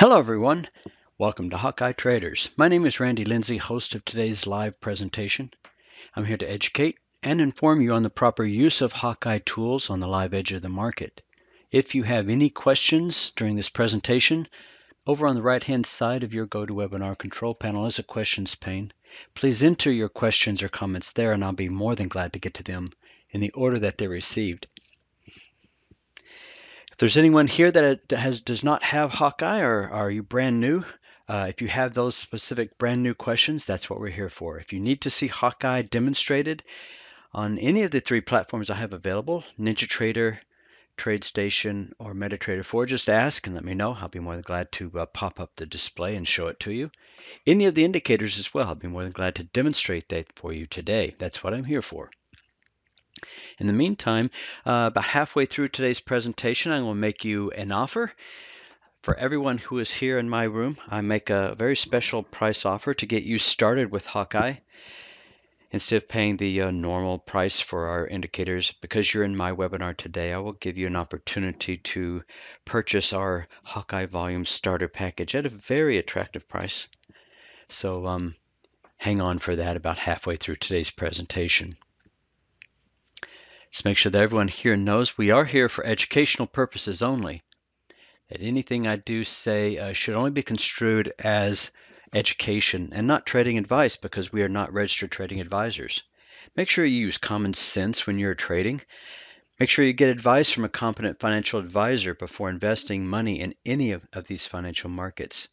Hello everyone, welcome to Hawkeye Traders. My name is Randy Lindsay, host of today's live presentation. I'm here to educate and inform you on the proper use of Hawkeye tools on the live edge of the market. If you have any questions during this presentation, over on the right hand side of your GoToWebinar control panel is a questions pane. Please enter your questions or comments there and I'll be more than glad to get to them in the order that they're received. If there's anyone here that has does not have Hawkeye or are you brand new, uh, if you have those specific brand new questions, that's what we're here for. If you need to see Hawkeye demonstrated on any of the three platforms I have available, NinjaTrader, TradeStation, or MetaTrader 4, just ask and let me know. I'll be more than glad to uh, pop up the display and show it to you. Any of the indicators as well, I'll be more than glad to demonstrate that for you today. That's what I'm here for. In the meantime, uh, about halfway through today's presentation, I'm going to make you an offer. For everyone who is here in my room, I make a very special price offer to get you started with Hawkeye. Instead of paying the uh, normal price for our indicators, because you're in my webinar today, I will give you an opportunity to purchase our Hawkeye Volume Starter Package at a very attractive price. So um, hang on for that about halfway through today's presentation. Just make sure that everyone here knows we are here for educational purposes only. That anything I do say uh, should only be construed as education and not trading advice because we are not registered trading advisors. Make sure you use common sense when you're trading. Make sure you get advice from a competent financial advisor before investing money in any of, of these financial markets.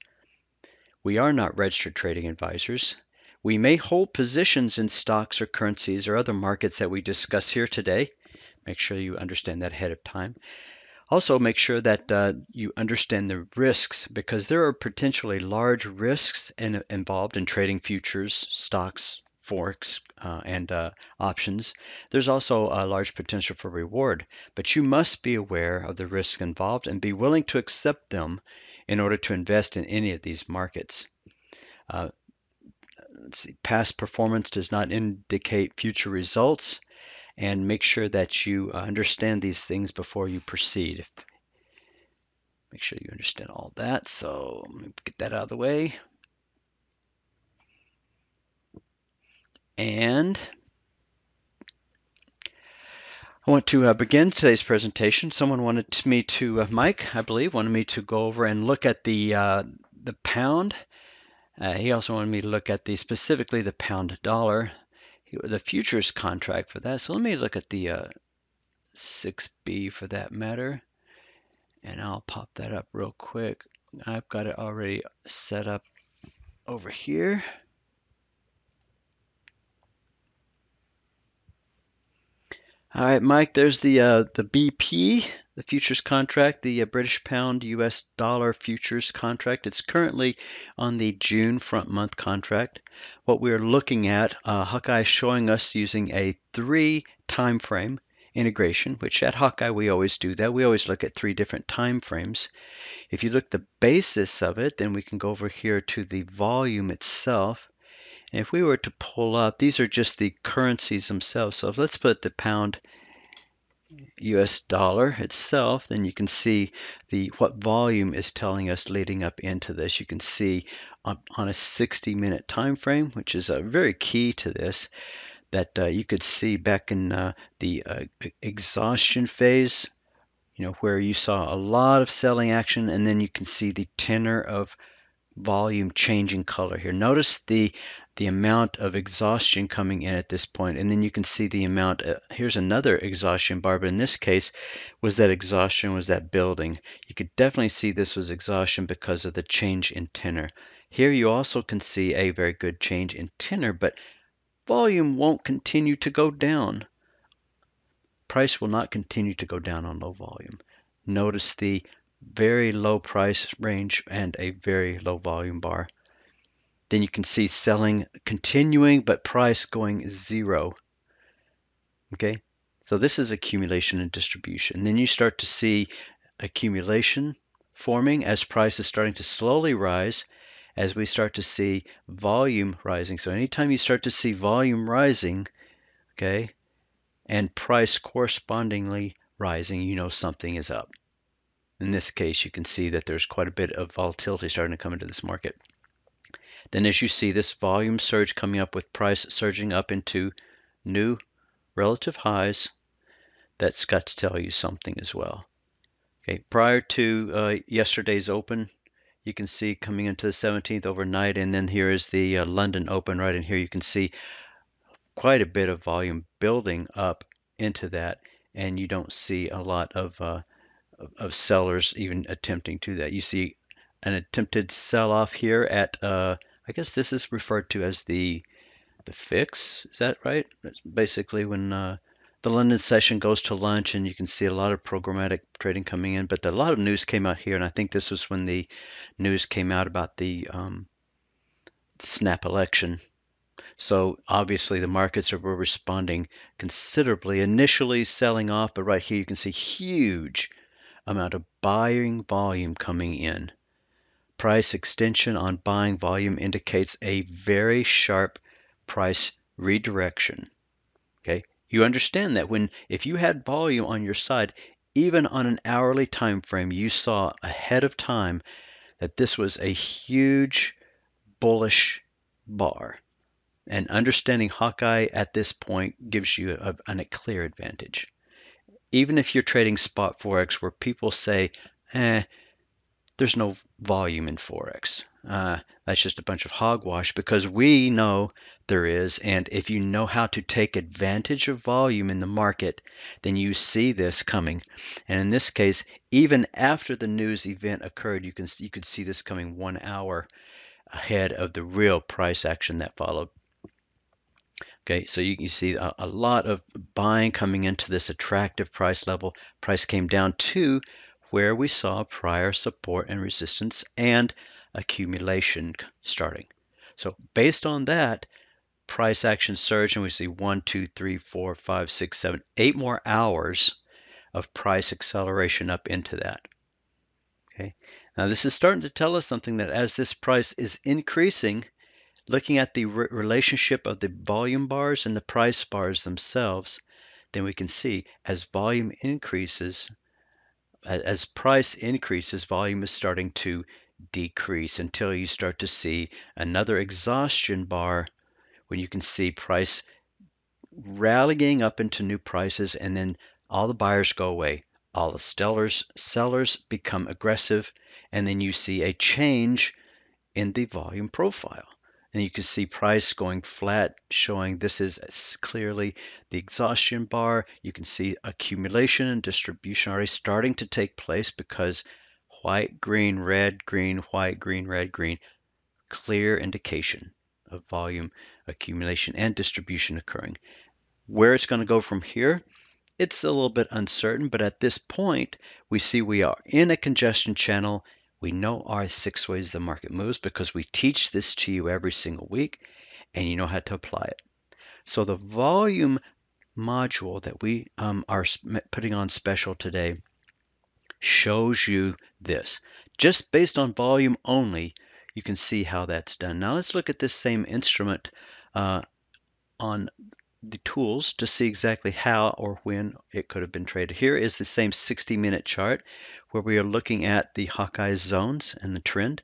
We are not registered trading advisors. We may hold positions in stocks or currencies or other markets that we discuss here today. Make sure you understand that ahead of time. Also, make sure that uh, you understand the risks because there are potentially large risks in, involved in trading futures, stocks, forex, uh, and uh, options. There's also a large potential for reward, but you must be aware of the risks involved and be willing to accept them in order to invest in any of these markets. See, past performance does not indicate future results and make sure that you uh, understand these things before you proceed. Make sure you understand all that. So let me get that out of the way. And I want to uh, begin today's presentation. Someone wanted me to, uh, Mike, I believe, wanted me to go over and look at the uh, the pound uh, he also wanted me to look at the specifically the pound dollar, the futures contract for that. So let me look at the uh, 6B for that matter, and I'll pop that up real quick. I've got it already set up over here. All right, Mike, there's the uh, the BP, the futures contract, the uh, British pound US dollar futures contract. It's currently on the June front month contract. What we're looking at, uh, Hawkeye is showing us using a three time frame integration, which at Hawkeye we always do that. We always look at three different time frames. If you look the basis of it, then we can go over here to the volume itself. And if we were to pull up, these are just the currencies themselves. So let's put the pound US dollar itself, then you can see the what volume is telling us leading up into this. You can see on, on a 60 minute time frame, which is uh, very key to this, that uh, you could see back in uh, the uh, exhaustion phase, you know, where you saw a lot of selling action, and then you can see the tenor of volume changing color here. Notice the the amount of exhaustion coming in at this point. And then you can see the amount uh, here's another exhaustion bar but in this case was that exhaustion was that building. You could definitely see this was exhaustion because of the change in tenor. Here you also can see a very good change in tenor but volume won't continue to go down. Price will not continue to go down on low volume. Notice the very low price range and a very low volume bar then you can see selling continuing, but price going zero. Okay, so this is accumulation and distribution. Then you start to see accumulation forming as price is starting to slowly rise as we start to see volume rising. So anytime you start to see volume rising, okay, and price correspondingly rising, you know something is up. In this case, you can see that there's quite a bit of volatility starting to come into this market. Then as you see this volume surge coming up with price surging up into new relative highs, that's got to tell you something as well. Okay, prior to uh, yesterday's open, you can see coming into the 17th overnight, and then here is the uh, London open right in here. You can see quite a bit of volume building up into that, and you don't see a lot of, uh, of, of sellers even attempting to that. You see an attempted sell-off here at, uh, I guess this is referred to as the the fix. Is that right? It's basically when uh, the London session goes to lunch, and you can see a lot of programmatic trading coming in. But a lot of news came out here, and I think this was when the news came out about the, um, snap election. So obviously the markets are responding considerably, initially selling off, but right here you can see huge amount of buying volume coming in. Price extension on buying volume indicates a very sharp price redirection. Okay, you understand that when if you had volume on your side, even on an hourly time frame, you saw ahead of time that this was a huge bullish bar. And understanding Hawkeye at this point gives you a, a clear advantage. Even if you're trading spot forex where people say, eh, there's no volume in Forex. Uh, that's just a bunch of hogwash because we know there is. And if you know how to take advantage of volume in the market, then you see this coming. And in this case, even after the news event occurred, you can you could see this coming one hour ahead of the real price action that followed. Okay, so you can see a, a lot of buying coming into this attractive price level. Price came down to where we saw prior support and resistance and accumulation starting. So based on that, price action surge, and we see one, two, three, four, five, six, seven, eight more hours of price acceleration up into that. Okay. Now this is starting to tell us something that as this price is increasing, looking at the re relationship of the volume bars and the price bars themselves, then we can see as volume increases, as price increases, volume is starting to decrease until you start to see another exhaustion bar when you can see price rallying up into new prices and then all the buyers go away. All the sellers, sellers become aggressive and then you see a change in the volume profile. And you can see price going flat, showing this is clearly the exhaustion bar. You can see accumulation and distribution already starting to take place because white, green, red, green, white, green, red, green, clear indication of volume accumulation and distribution occurring. Where it's going to go from here, it's a little bit uncertain, but at this point, we see we are in a congestion channel we know our six ways the market moves because we teach this to you every single week and you know how to apply it. So the volume module that we um, are putting on special today shows you this. Just based on volume only, you can see how that's done. Now let's look at this same instrument uh, on the tools to see exactly how or when it could have been traded. Here is the same 60 minute chart where we are looking at the Hawkeye zones and the trend.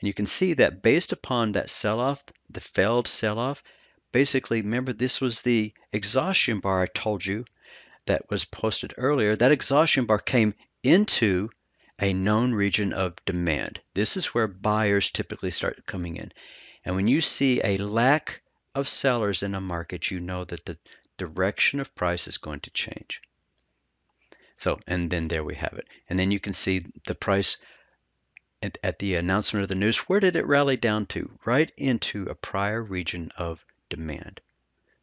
And you can see that based upon that sell-off, the failed sell-off, basically, remember this was the exhaustion bar I told you that was posted earlier. That exhaustion bar came into a known region of demand. This is where buyers typically start coming in. And when you see a lack of sellers in a market, you know that the direction of price is going to change. So, and then there we have it. And then you can see the price at, at, the announcement of the news. Where did it rally down to? Right into a prior region of demand.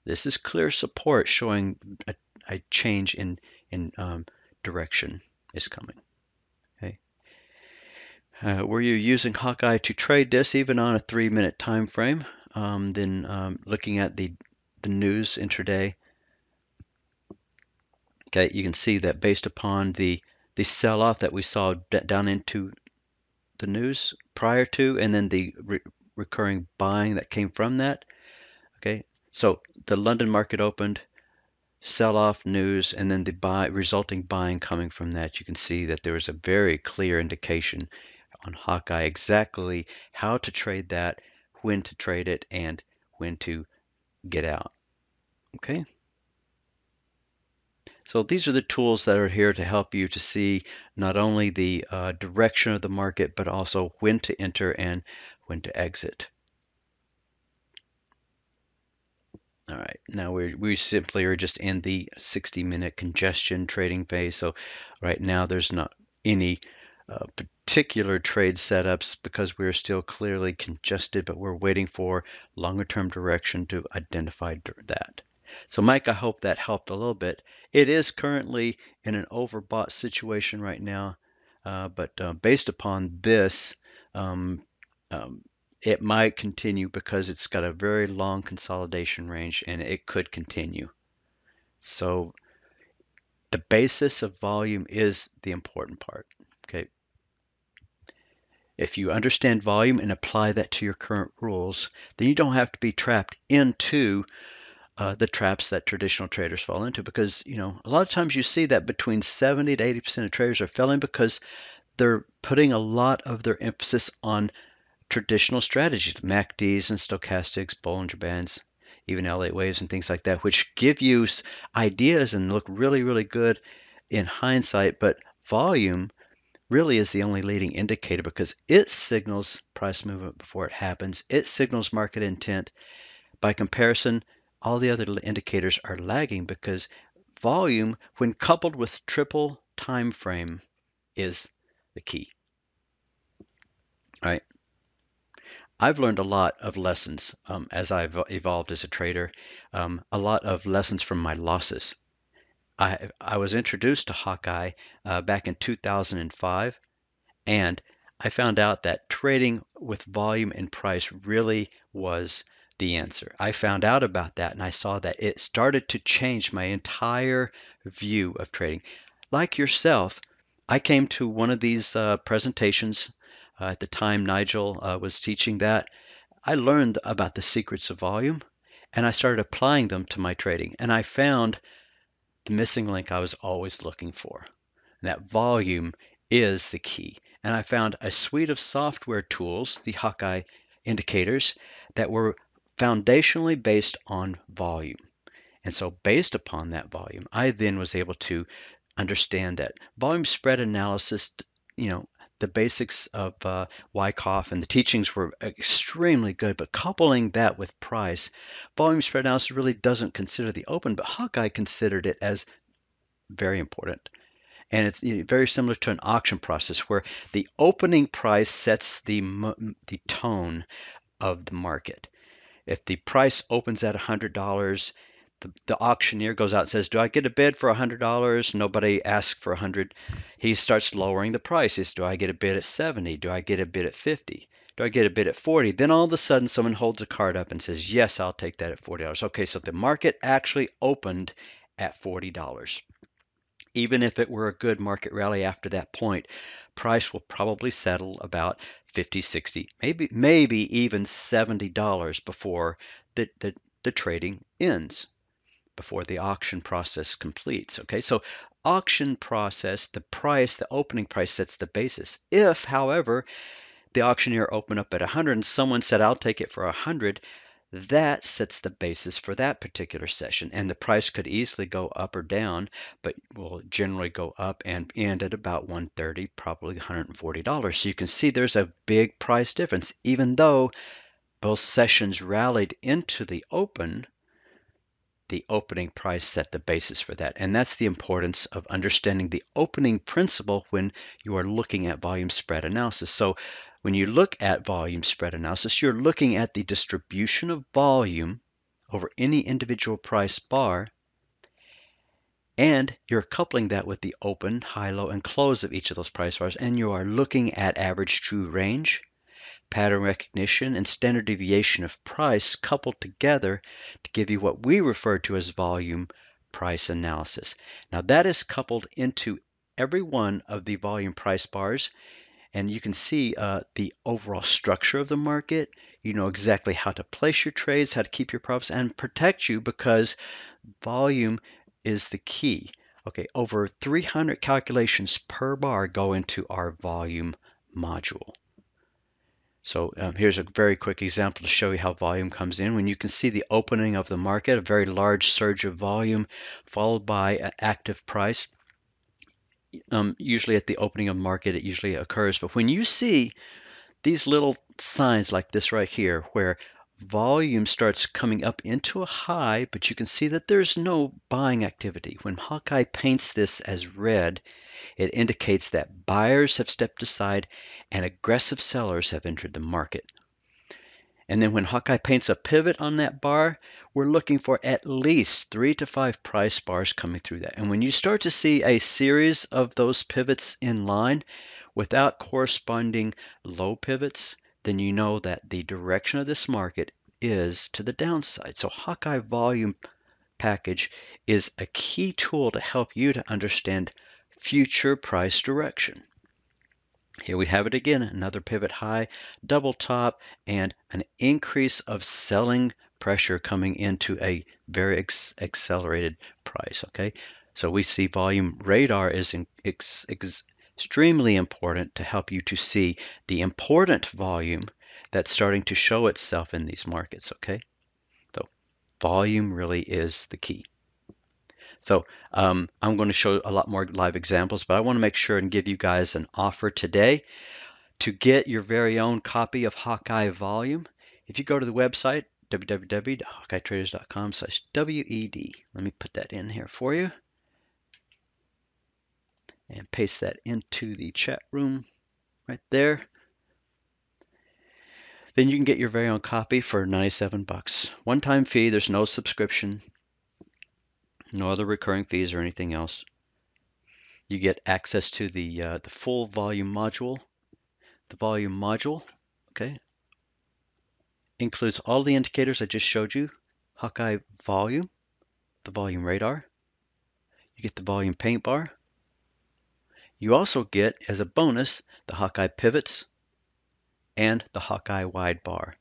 This is clear support showing a, a change in, in um, direction is coming. Okay. Uh, were you using Hawkeye to trade this even on a three minute time frame? Um, then um, looking at the, the news intraday, okay, you can see that based upon the, the sell-off that we saw down into the news prior to, and then the re recurring buying that came from that, okay, so the London market opened, sell-off news and then the buy, resulting buying coming from that, you can see that there was a very clear indication on Hawkeye exactly how to trade that, when to trade it, and when to get out. Okay. So these are the tools that are here to help you to see not only the uh, direction of the market, but also when to enter and when to exit. All right, now we we simply are just in the 60 minute congestion trading phase. So right now there's not any uh, particular trade setups because we're still clearly congested, but we're waiting for longer term direction to identify that. So Mike, I hope that helped a little bit. It is currently in an overbought situation right now, uh, but uh, based upon this, um, um, it might continue because it's got a very long consolidation range and it could continue. So the basis of volume is the important part. Okay. If you understand volume and apply that to your current rules, then you don't have to be trapped into uh, the traps that traditional traders fall into because you know a lot of times you see that between 70 to 80 percent of traders are failing because they're putting a lot of their emphasis on traditional strategies, MACDs and stochastics, Bollinger Bands, even Elliott waves and things like that, which give you ideas and look really, really good in hindsight. But volume really is the only leading indicator because it signals price movement before it happens. It signals market intent. By comparison, all the other indicators are lagging because volume, when coupled with triple time frame, is the key. All right. I've learned a lot of lessons um, as I've evolved as a trader, um, a lot of lessons from my losses. I, I was introduced to Hawkeye uh, back in 2005, and I found out that trading with volume and price really was the answer. I found out about that and I saw that it started to change my entire view of trading. Like yourself, I came to one of these uh, presentations uh, at the time Nigel uh, was teaching that, I learned about the secrets of volume and I started applying them to my trading. And I found the missing link I was always looking for. And that volume is the key. And I found a suite of software tools, the Hawkeye indicators, that were foundationally based on volume. And so, based upon that volume, I then was able to understand that volume spread analysis, you know, the basics of uh, Wyckoff and the teachings were extremely good, but coupling that with price, volume spread analysis really doesn't consider the open, but Hawkeye considered it as very important. And it's very similar to an auction process where the opening price sets the, the tone of the market. If the price opens at $100, the, the auctioneer goes out and says, "Do I get a bid for $100?" Nobody asks for a 100. He starts lowering the prices. Do I get a bid at 70? Do I get a bid at 50? Do I get a bid at 40? Then all of a sudden someone holds a card up and says, "Yes, I'll take that at $40." Okay, so the market actually opened at $40. Even if it were a good market rally after that point, price will probably settle about 50, 60, maybe maybe even $70 before the, the, the trading ends before the auction process completes. Okay, so auction process, the price, the opening price sets the basis. If, however, the auctioneer opened up at 100 and someone said, I'll take it for 100, that sets the basis for that particular session. And the price could easily go up or down, but will generally go up and end at about 130, probably $140. So you can see there's a big price difference. Even though both sessions rallied into the open, the opening price set the basis for that. And that's the importance of understanding the opening principle when you are looking at volume spread analysis. So when you look at volume spread analysis, you're looking at the distribution of volume over any individual price bar, and you're coupling that with the open, high, low, and close of each of those price bars, and you are looking at average true range, pattern recognition, and standard deviation of price coupled together to give you what we refer to as volume price analysis. Now that is coupled into every one of the volume price bars and you can see uh, the overall structure of the market. You know exactly how to place your trades, how to keep your profits, and protect you because volume is the key. Okay, over 300 calculations per bar go into our volume module. So um, here's a very quick example to show you how volume comes in. When you can see the opening of the market, a very large surge of volume followed by an active price. Um, usually at the opening of market, it usually occurs. But when you see these little signs like this right here, where volume starts coming up into a high, but you can see that there's no buying activity. When Hawkeye paints this as red, it indicates that buyers have stepped aside and aggressive sellers have entered the market. And then when Hawkeye paints a pivot on that bar, we're looking for at least three to five price bars coming through that. And when you start to see a series of those pivots in line without corresponding low pivots, then you know that the direction of this market is to the downside. So Hawkeye volume package is a key tool to help you to understand future price direction. Here we have it again, another pivot high, double top, and an increase of selling pressure coming into a very accelerated price, okay? So we see volume radar is ex ex extremely important to help you to see the important volume that's starting to show itself in these markets, okay? So volume really is the key. So um, I'm going to show a lot more live examples, but I want to make sure and give you guys an offer today to get your very own copy of Hawkeye Volume. If you go to the website, www.hawkeyetraders.com slash WED, let me put that in here for you and paste that into the chat room right there. Then you can get your very own copy for 97 bucks. One-time fee, there's no subscription. No other recurring fees or anything else. You get access to the, uh, the full volume module. The volume module, okay, includes all the indicators I just showed you. Hawkeye volume, the volume radar. You get the volume paint bar. You also get, as a bonus, the Hawkeye pivots and the Hawkeye wide bar.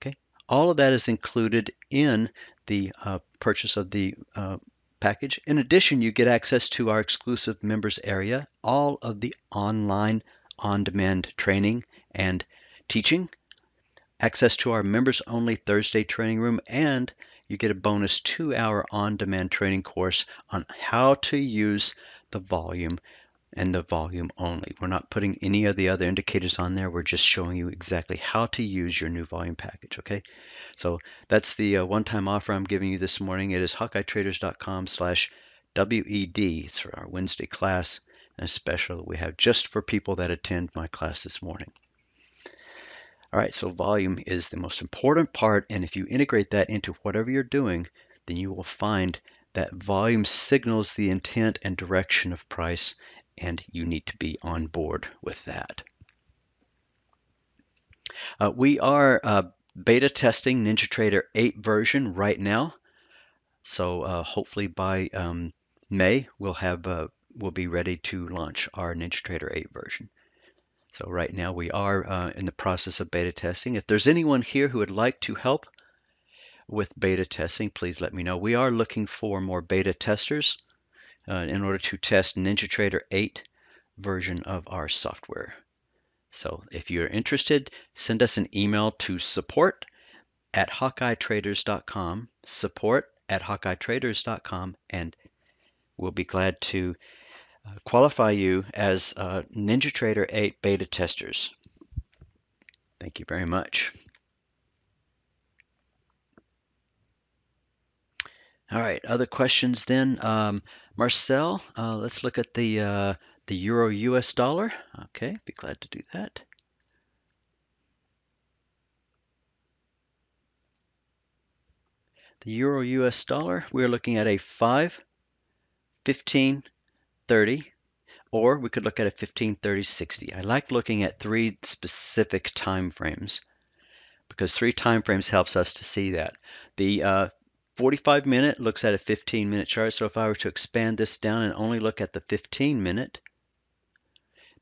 Okay, all of that is included in the uh, purchase of the uh, package. In addition, you get access to our exclusive members area, all of the online on-demand training and teaching, access to our members only Thursday training room, and you get a bonus two hour on demand training course on how to use the volume and the volume only. We're not putting any of the other indicators on there. We're just showing you exactly how to use your new volume package, okay? So that's the uh, one-time offer I'm giving you this morning. It is hawkeyetraders.com slash WED. It's for our Wednesday class and a special that we have just for people that attend my class this morning. All right, so volume is the most important part, and if you integrate that into whatever you're doing, then you will find that volume signals the intent and direction of price and you need to be on board with that. Uh, we are uh, beta testing NinjaTrader 8 version right now. So uh, hopefully by um, May we'll have uh, we'll be ready to launch our NinjaTrader 8 version. So right now we are uh, in the process of beta testing. If there's anyone here who would like to help with beta testing, please let me know. We are looking for more beta testers uh, in order to test NinjaTrader 8 version of our software. So if you're interested, send us an email to support at hawkeyetraders.com, support at hawkeyetraders.com, and we'll be glad to uh, qualify you as uh, NinjaTrader 8 beta testers. Thank you very much. All right, other questions then. Um, Marcel, uh, let's look at the uh, the Euro US dollar. Okay, be glad to do that. The Euro US dollar, we're looking at a 5, 15, 30, or we could look at a 15, 30, 60. I like looking at three specific time frames because three time frames helps us to see that. The uh, 45 minute looks at a 15 minute chart. So if I were to expand this down and only look at the 15 minute,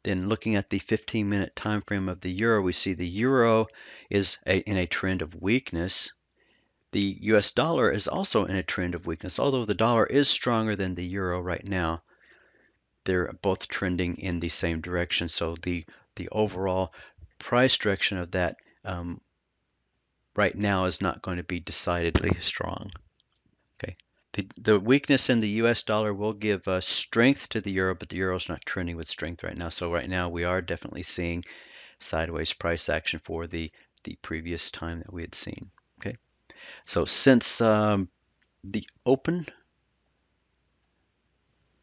then looking at the 15 minute time frame of the euro, we see the euro is a, in a trend of weakness. The US dollar is also in a trend of weakness, although the dollar is stronger than the euro right now. They're both trending in the same direction, so the the overall price direction of that um, right now is not going to be decidedly strong. Okay, the, the weakness in the U.S. dollar will give uh, strength to the euro, but the euro is not trending with strength right now. So right now we are definitely seeing sideways price action for the the previous time that we had seen. Okay, so since um, the open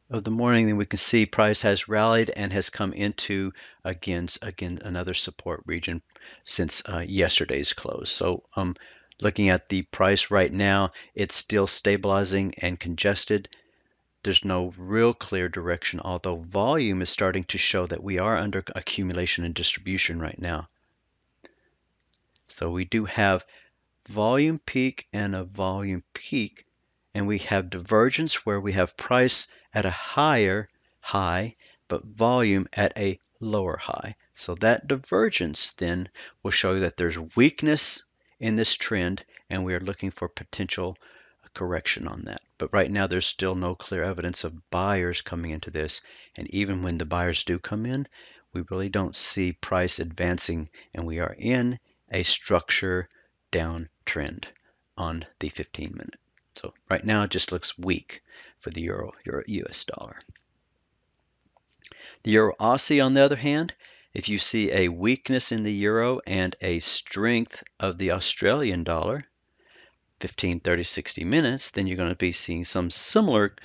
of the morning, then we can see price has rallied and has come into again again another support region since uh, yesterday's close. So um, looking at the price right now, it's still stabilizing and congested. There's no real clear direction, although volume is starting to show that we are under accumulation and distribution right now. So we do have volume peak and a volume peak, and we have divergence where we have price at a higher high, but volume at a lower high. So that divergence then will show you that there's weakness in this trend and we are looking for potential correction on that. But right now there's still no clear evidence of buyers coming into this. And even when the buyers do come in, we really don't see price advancing and we are in a structure downtrend on the 15 minute. So right now it just looks weak for the euro, euro US dollar. The euro Aussie, on the other hand, if you see a weakness in the euro and a strength of the Australian dollar, 15, 30, 60 minutes, then you're going to be seeing some similar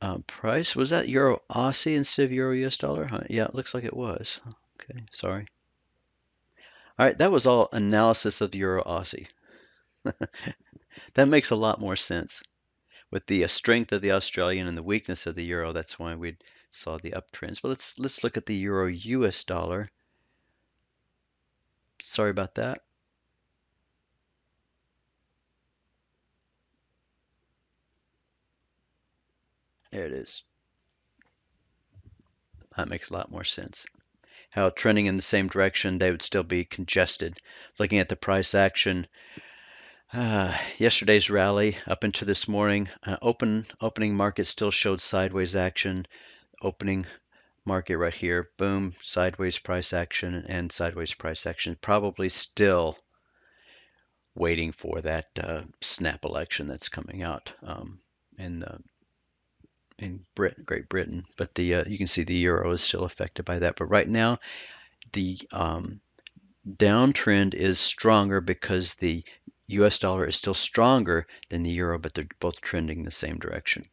uh, price. Was that euro Aussie instead of euro US dollar? Huh? Yeah, it looks like it was. Okay, sorry. All right, that was all analysis of the euro Aussie. that makes a lot more sense with the uh, strength of the Australian and the weakness of the euro, that's why we saw the uptrends. But let's let's look at the euro US dollar. Sorry about that. There it is. That makes a lot more sense. How trending in the same direction, they would still be congested. Looking at the price action, yesterday's rally up into this morning, uh, open opening market still showed sideways action. Opening market right here, boom, sideways price action and sideways price action. Probably still waiting for that uh, snap election that's coming out um, in the in Brit Great Britain. But the uh, you can see the euro is still affected by that. But right now, the um, downtrend is stronger because the US dollar is still stronger than the euro, but they're both trending the same direction.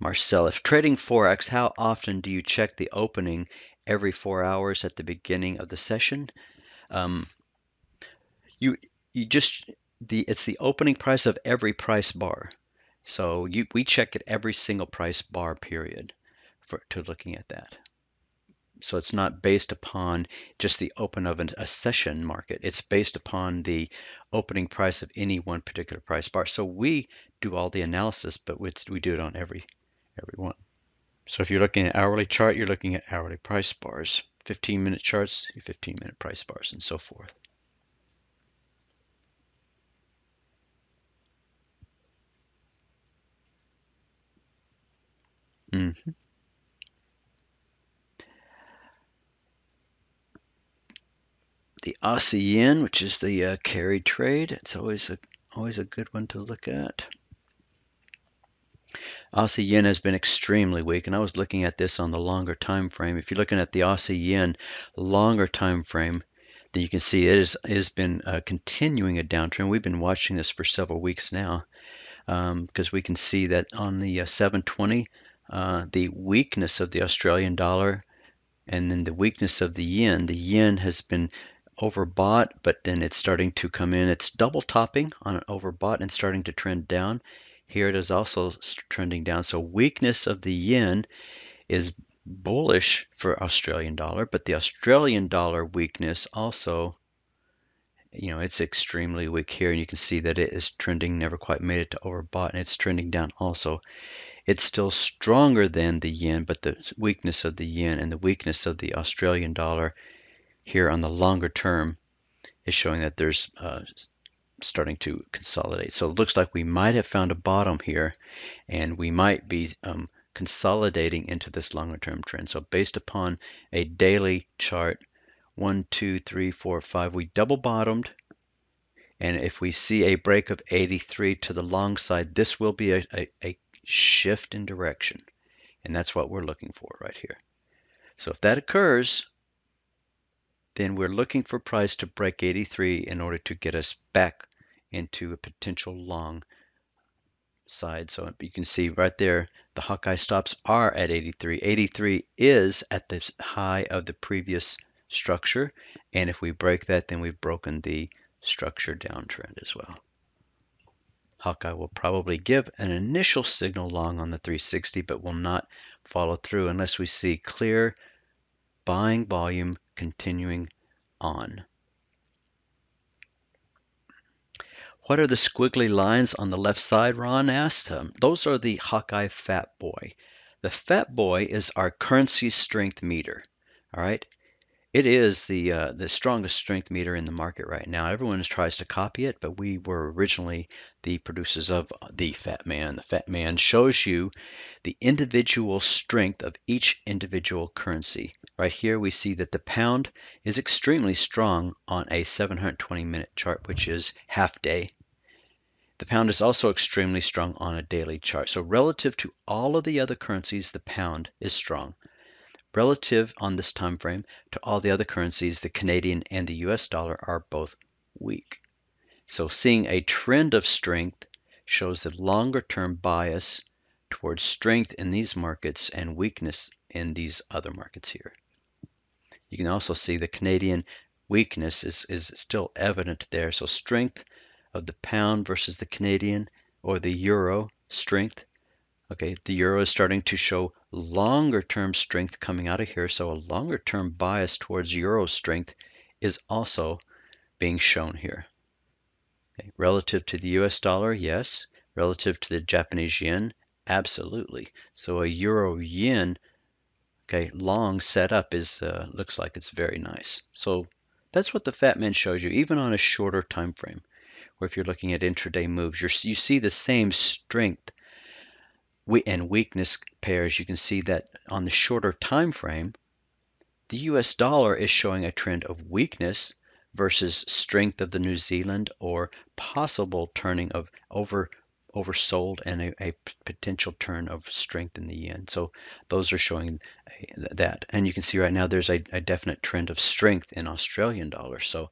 Marcel, if trading Forex, how often do you check the opening every four hours at the beginning of the session? Um, you you just the it's the opening price of every price bar. So you, we check it every single price bar period for to looking at that. So it's not based upon just the open of an, a session market. It's based upon the opening price of any one particular price bar. So we do all the analysis, but we, we do it on every every one. So if you're looking at hourly chart, you're looking at hourly price bars. 15 minute charts, 15 minute price bars, and so forth. Mm -hmm. The Aussie yen, which is the uh, carry trade. It's always a always a good one to look at. Aussie yen has been extremely weak, and I was looking at this on the longer time frame. If you're looking at the Aussie yen longer time frame, then you can see it is, has been uh, continuing a downtrend. We've been watching this for several weeks now because um, we can see that on the uh, 720, uh, the weakness of the Australian dollar and then the weakness of the yen. The yen has been overbought, but then it's starting to come in. It's double topping on an overbought and starting to trend down. Here it is also trending down. So weakness of the yen is bullish for Australian dollar, but the Australian dollar weakness also, you know, it's extremely weak here. And you can see that it is trending, never quite made it to overbought, and it's trending down also. it's still stronger than the yen, but the weakness of the yen and the weakness of the Australian dollar here on the longer term is showing that there's uh, starting to consolidate. So it looks like we might have found a bottom here and we might be um, consolidating into this longer term trend. So based upon a daily chart, one, two, three, four, five, we double bottomed. And if we see a break of 83 to the long side, this will be a, a, a shift in direction. And that's what we're looking for right here. So if that occurs, then we're looking for price to break 83 in order to get us back into a potential long side. So you can see right there, the Hawkeye stops are at 83. 83 is at the high of the previous structure. And if we break that, then we've broken the structure downtrend as well. Hawkeye will probably give an initial signal long on the 360, but will not follow through unless we see clear buying volume continuing on. What are the squiggly lines on the left side, Ron asked. Um, those are the Hawkeye Fat Boy. The Fat Boy is our currency strength meter. All right. It is the uh, the strongest strength meter in the market right now. Everyone tries to copy it, but we were originally the producers of the Fat Man. The Fat Man shows you the individual strength of each individual currency. Right here we see that the pound is extremely strong on a 720 minute chart, which is half day. The pound is also extremely strong on a daily chart. So relative to all of the other currencies, the pound is strong. Relative on this time frame to all the other currencies, the Canadian and the US dollar are both weak. So seeing a trend of strength shows the longer term bias towards strength in these markets and weakness in these other markets here. You can also see the Canadian weakness is, is still evident there. So strength of the pound versus the Canadian or the euro strength Okay, the euro is starting to show longer term strength coming out of here. So a longer term bias towards euro strength is also being shown here. Okay, relative to the US dollar, yes. Relative to the Japanese yen, absolutely. So a euro yen, okay, long setup is uh, looks like it's very nice. So that's what the fat man shows you, even on a shorter time frame. Or if you're looking at intraday moves, you see the same strength and weakness pairs, you can see that on the shorter time frame, the US dollar is showing a trend of weakness versus strength of the New Zealand or possible turning of over oversold and a, a potential turn of strength in the yen. So those are showing that. And you can see right now there's a, a definite trend of strength in Australian dollars. So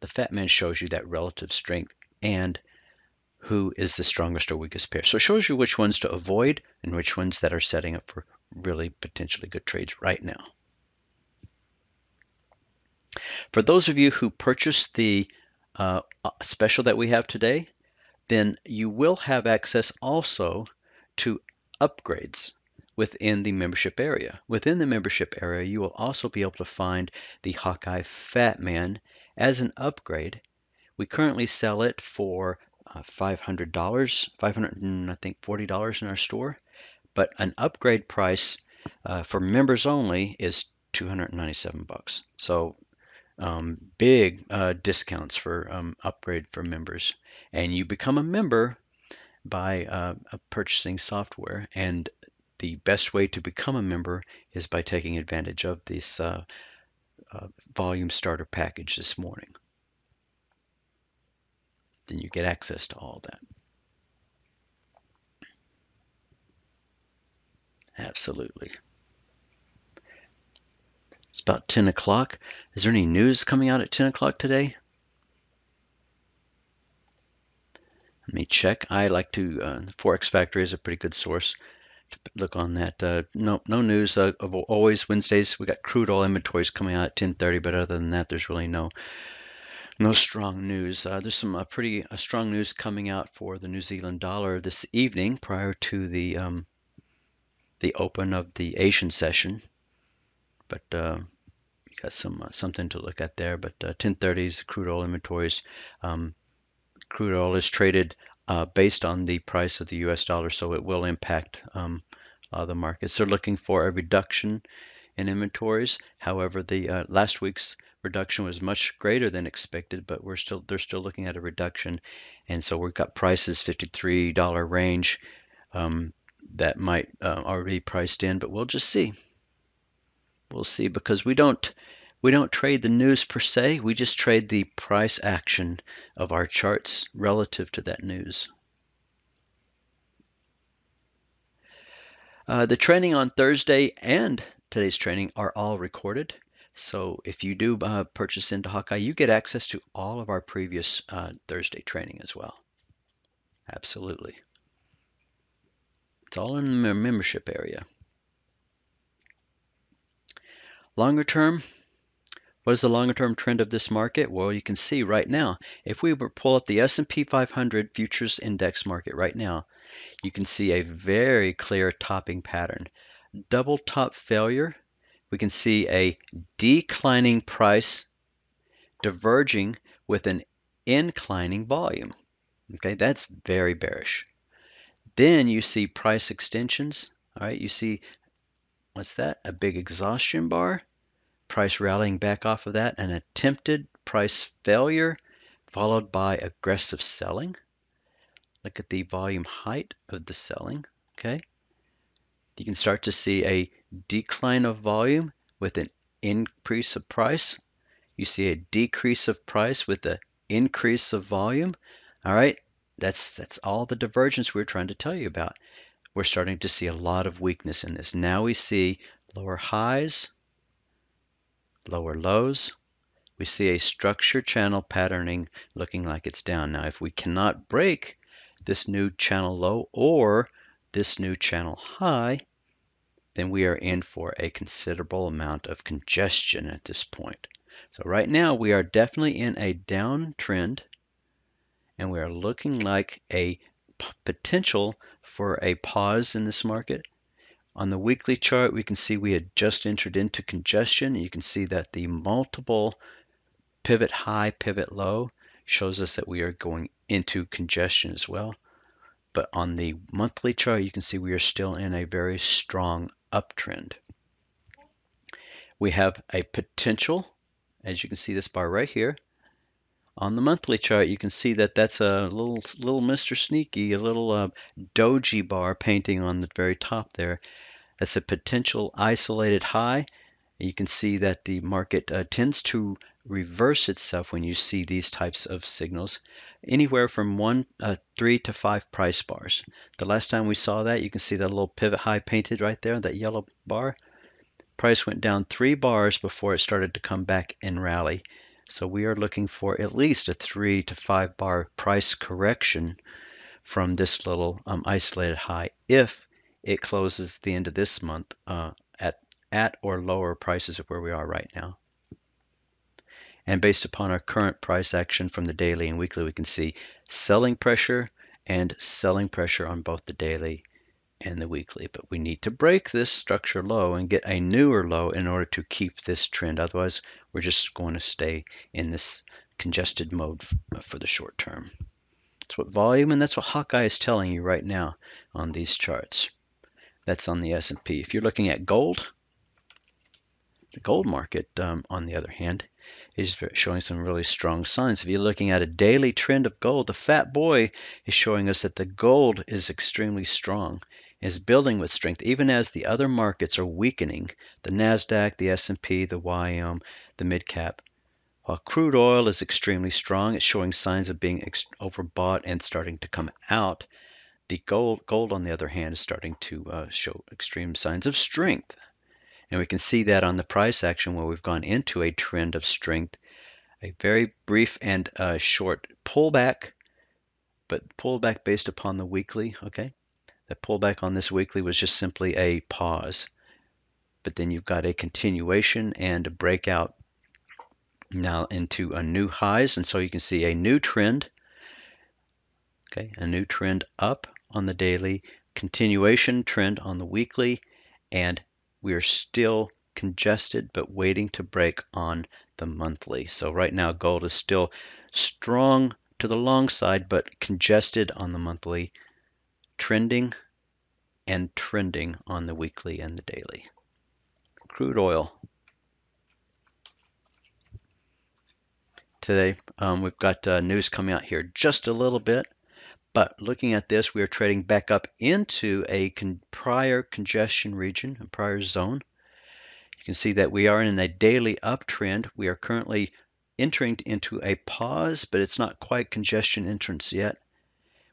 the fat man shows you that relative strength and who is the strongest or weakest pair. So it shows you which ones to avoid and which ones that are setting up for really potentially good trades right now. For those of you who purchased the uh, special that we have today, then you will have access also to upgrades within the membership area. Within the membership area, you will also be able to find the Hawkeye Fat Man as an upgrade. We currently sell it for uh, $500, 500 I think $40 in our store. But an upgrade price uh, for members only is 297 bucks. So um, big uh, discounts for um, upgrade for members. And you become a member by uh, purchasing software. And the best way to become a member is by taking advantage of this uh, volume starter package this morning then you get access to all that. Absolutely. It's about 10 o'clock. Is there any news coming out at 10 o'clock today? Let me check. I like to, uh, Forex Factory is a pretty good source to look on that. Uh, no, no news uh, always Wednesdays. We got crude oil inventories coming out at 10:30, but other than that, there's really no no strong news. Uh, there's some uh, pretty uh, strong news coming out for the New Zealand dollar this evening prior to the um, the open of the Asian session. But uh, got some uh, something to look at there. But 1030s uh, crude oil inventories. Um, crude oil is traded based on the price of the US dollar, so it will impact um, the markets. They're looking for a reduction in inventories. However, the last week's reduction was much greater than expected, but we're still they're still looking at a reduction, and so we've got prices $53 range um, that might uh, already priced in, but we'll just see. We'll see because we don't we don't trade the news per se. We just trade the price action of our charts relative to that news. Uh, the training on Thursday and today's training are all recorded. So if you do uh, purchase into Hawkeye, you get access to all of our previous uh, Thursday training as well. Absolutely. It's all in the membership area. Longer term, what is the longer term trend of this market? Well, you can see right now, if we were pull up the S&P 500 futures index market right now, you can see a very clear topping pattern. Double top failure, we can see a declining price diverging with an inclining volume. Okay, that's very bearish. Then you see price extensions. All right, you see, what's that? A big exhaustion bar price rallying back off of that, an attempted price failure followed by aggressive selling. Look at the volume height of the selling, okay? You can start to see a decline of volume with an increase of price. You see a decrease of price with the increase of volume. All right, that's that's all the divergence we're trying to tell you about. We're starting to see a lot of weakness in this. Now we see lower highs, lower lows. We see a structure channel patterning looking like it's down. Now, if we cannot break this new channel low or this new channel high, then we are in for a considerable amount of congestion at this point. So right now we are definitely in a downtrend and we are looking like a potential for a pause in this market on the weekly chart, we can see we had just entered into congestion. You can see that the multiple pivot high, pivot low shows us that we are going into congestion as well. But on the monthly chart, you can see we are still in a very strong uptrend. We have a potential, as you can see this bar right here. On the monthly chart, you can see that that's a little little Mr. Sneaky, a little uh, doji bar painting on the very top there. That's a potential isolated high. You can see that the market uh, tends to reverse itself when you see these types of signals, anywhere from one, uh, three to five price bars. The last time we saw that, you can see that little pivot high painted right there, that yellow bar. Price went down three bars before it started to come back and rally. So we are looking for at least a three to five bar price correction from this little um, isolated high if it closes the end of this month uh, at, at or lower prices of where we are right now. And based upon our current price action from the daily and weekly, we can see selling pressure and selling pressure on both the daily and the weekly. But we need to break this structure low and get a newer low in order to keep this trend. Otherwise, we're just going to stay in this congested mode for the short term. That's what volume and that's what Hawkeye is telling you right now on these charts. That's on the S&P. If you're looking at gold, the gold market, um, on the other hand, is showing some really strong signs. If you're looking at a daily trend of gold, the fat boy is showing us that the gold is extremely strong, is building with strength, even as the other markets are weakening. The Nasdaq, the S&P, the YM, the mid cap. While crude oil is extremely strong, it's showing signs of being overbought and starting to come out. The gold, gold, on the other hand, is starting to uh, show extreme signs of strength. And we can see that on the price action where we've gone into a trend of strength, a very brief and uh, short pullback, but pullback based upon the weekly, okay? The pullback on this weekly was just simply a pause. But then you've got a continuation and a breakout now into a new highs. And so you can see a new trend Okay, a new trend up on the daily, continuation trend on the weekly, and we are still congested but waiting to break on the monthly. So right now gold is still strong to the long side, but congested on the monthly, trending and trending on the weekly and the daily. Crude oil. Today, um, we've got uh, news coming out here just a little bit, but looking at this, we are trading back up into a con prior congestion region, a prior zone. You can see that we are in a daily uptrend. We are currently entering into a pause, but it's not quite congestion entrance yet.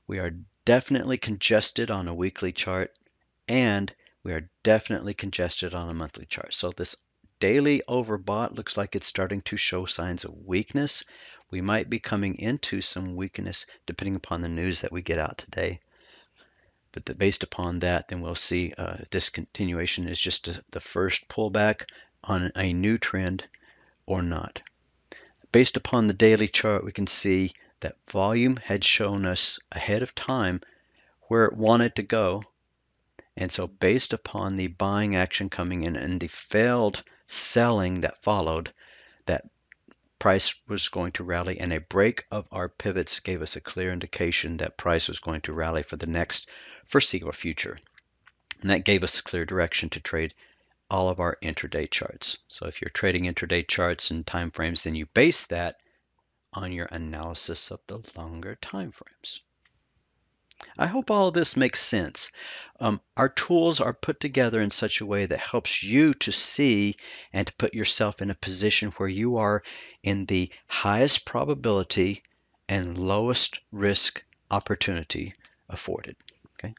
We are definitely congested on a weekly chart, and we are definitely congested on a monthly chart. So this daily overbought looks like it's starting to show signs of weakness. We might be coming into some weakness depending upon the news that we get out today. But the, based upon that, then we'll see uh, this continuation is just a, the first pullback on a new trend or not. Based upon the daily chart, we can see that volume had shown us ahead of time where it wanted to go. And so based upon the buying action coming in and the failed selling that followed, that price was going to rally and a break of our pivots gave us a clear indication that price was going to rally for the next foreseeable future. And that gave us a clear direction to trade all of our intraday charts. So if you're trading intraday charts and time frames, then you base that on your analysis of the longer time frames. I hope all of this makes sense. Um, our tools are put together in such a way that helps you to see and to put yourself in a position where you are in the highest probability and lowest risk opportunity afforded. Okay?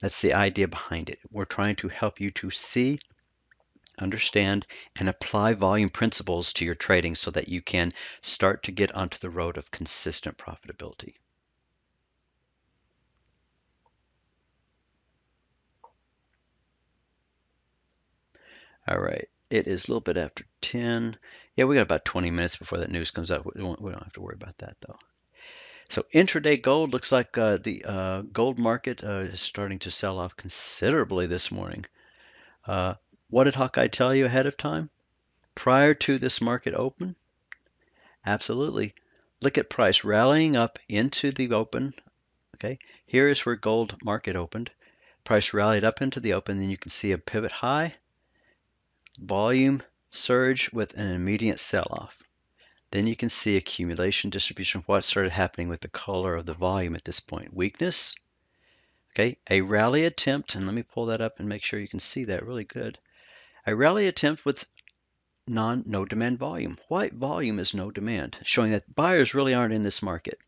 That's the idea behind it. We're trying to help you to see understand and apply volume principles to your trading so that you can start to get onto the road of consistent profitability. All right, it is a little bit after 10. Yeah, we got about 20 minutes before that news comes out. We don't, we don't have to worry about that though. So intraday gold looks like uh, the uh, gold market uh, is starting to sell off considerably this morning. Uh, what did Hawkeye tell you ahead of time? Prior to this market open? Absolutely. Look at price rallying up into the open. Okay, here is where gold market opened. Price rallied up into the open, then you can see a pivot high, volume surge with an immediate sell-off. Then you can see accumulation distribution, what started happening with the color of the volume at this point. Weakness, okay, a rally attempt, and let me pull that up and make sure you can see that really good. A rally attempt with non no demand volume. White volume is no demand, showing that buyers really aren't in this market.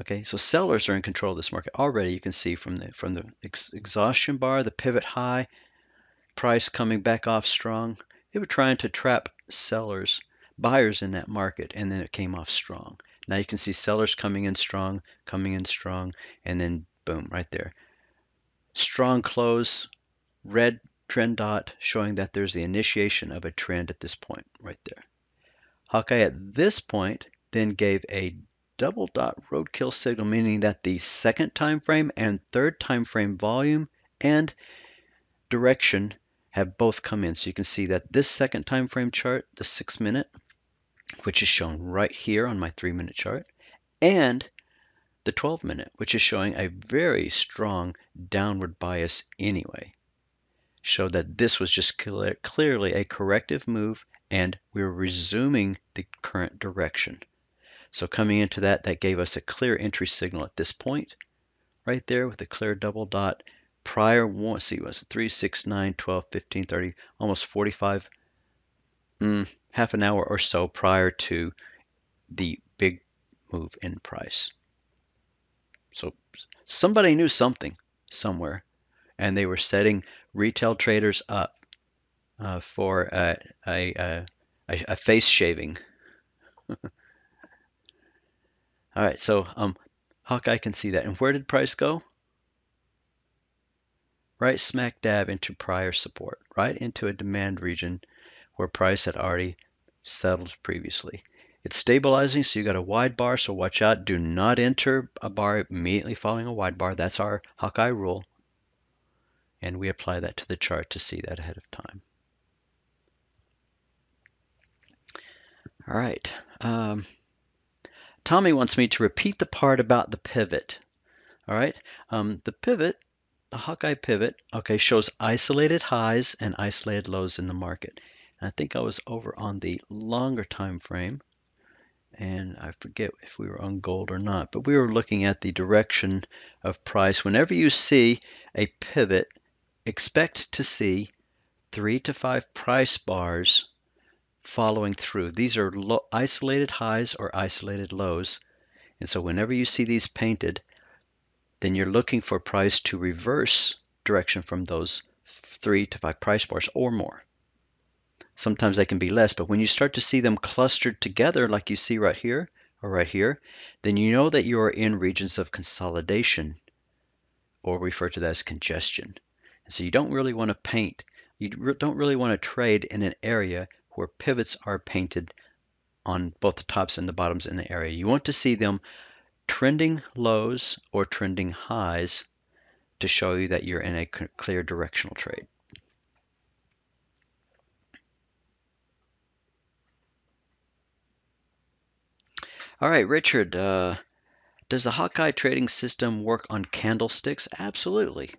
Okay, so sellers are in control of this market already. You can see from the from the ex exhaustion bar, the pivot high, price coming back off strong. They were trying to trap sellers, buyers in that market, and then it came off strong. Now you can see sellers coming in strong, coming in strong, and then boom, right there. Strong close, red trend dot showing that there's the initiation of a trend at this point right there. Hawkeye at this point then gave a double dot roadkill signal, meaning that the second time frame and third time frame volume and direction have both come in. So you can see that this second time frame chart, the six minute, which is shown right here on my three minute chart, and the 12 minute, which is showing a very strong downward bias anyway showed that this was just clear, clearly a corrective move and we're resuming the current direction. So coming into that, that gave us a clear entry signal at this point, right there with a clear double dot. Prior one, see, was it 3, 6, 9, 12, 15, 30, almost 45, mm, half an hour or so prior to the big move in price. So somebody knew something somewhere, and they were setting retail traders up uh, for a, a, a, a, face shaving. All right, so um, Hawkeye can see that. And where did price go? Right smack dab into prior support, right into a demand region where price had already settled previously. It's stabilizing, so you got a wide bar, so watch out. Do not enter a bar immediately following a wide bar. That's our Hawkeye rule and we apply that to the chart to see that ahead of time. All right. Um, Tommy wants me to repeat the part about the pivot. All right. Um, the pivot, the Hawkeye pivot, okay, shows isolated highs and isolated lows in the market. And I think I was over on the longer time frame and I forget if we were on gold or not, but we were looking at the direction of price. Whenever you see a pivot, expect to see three to five price bars following through. These are low, isolated highs or isolated lows. And so whenever you see these painted, then you're looking for price to reverse direction from those three to five price bars or more. Sometimes they can be less, but when you start to see them clustered together like you see right here or right here, then you know that you are in regions of consolidation or refer to that as congestion. So you don't really want to paint, you don't really want to trade in an area where pivots are painted on both the tops and the bottoms in the area. You want to see them trending lows or trending highs to show you that you're in a clear directional trade. All right, Richard, uh, does the Hawkeye trading system work on candlesticks? Absolutely.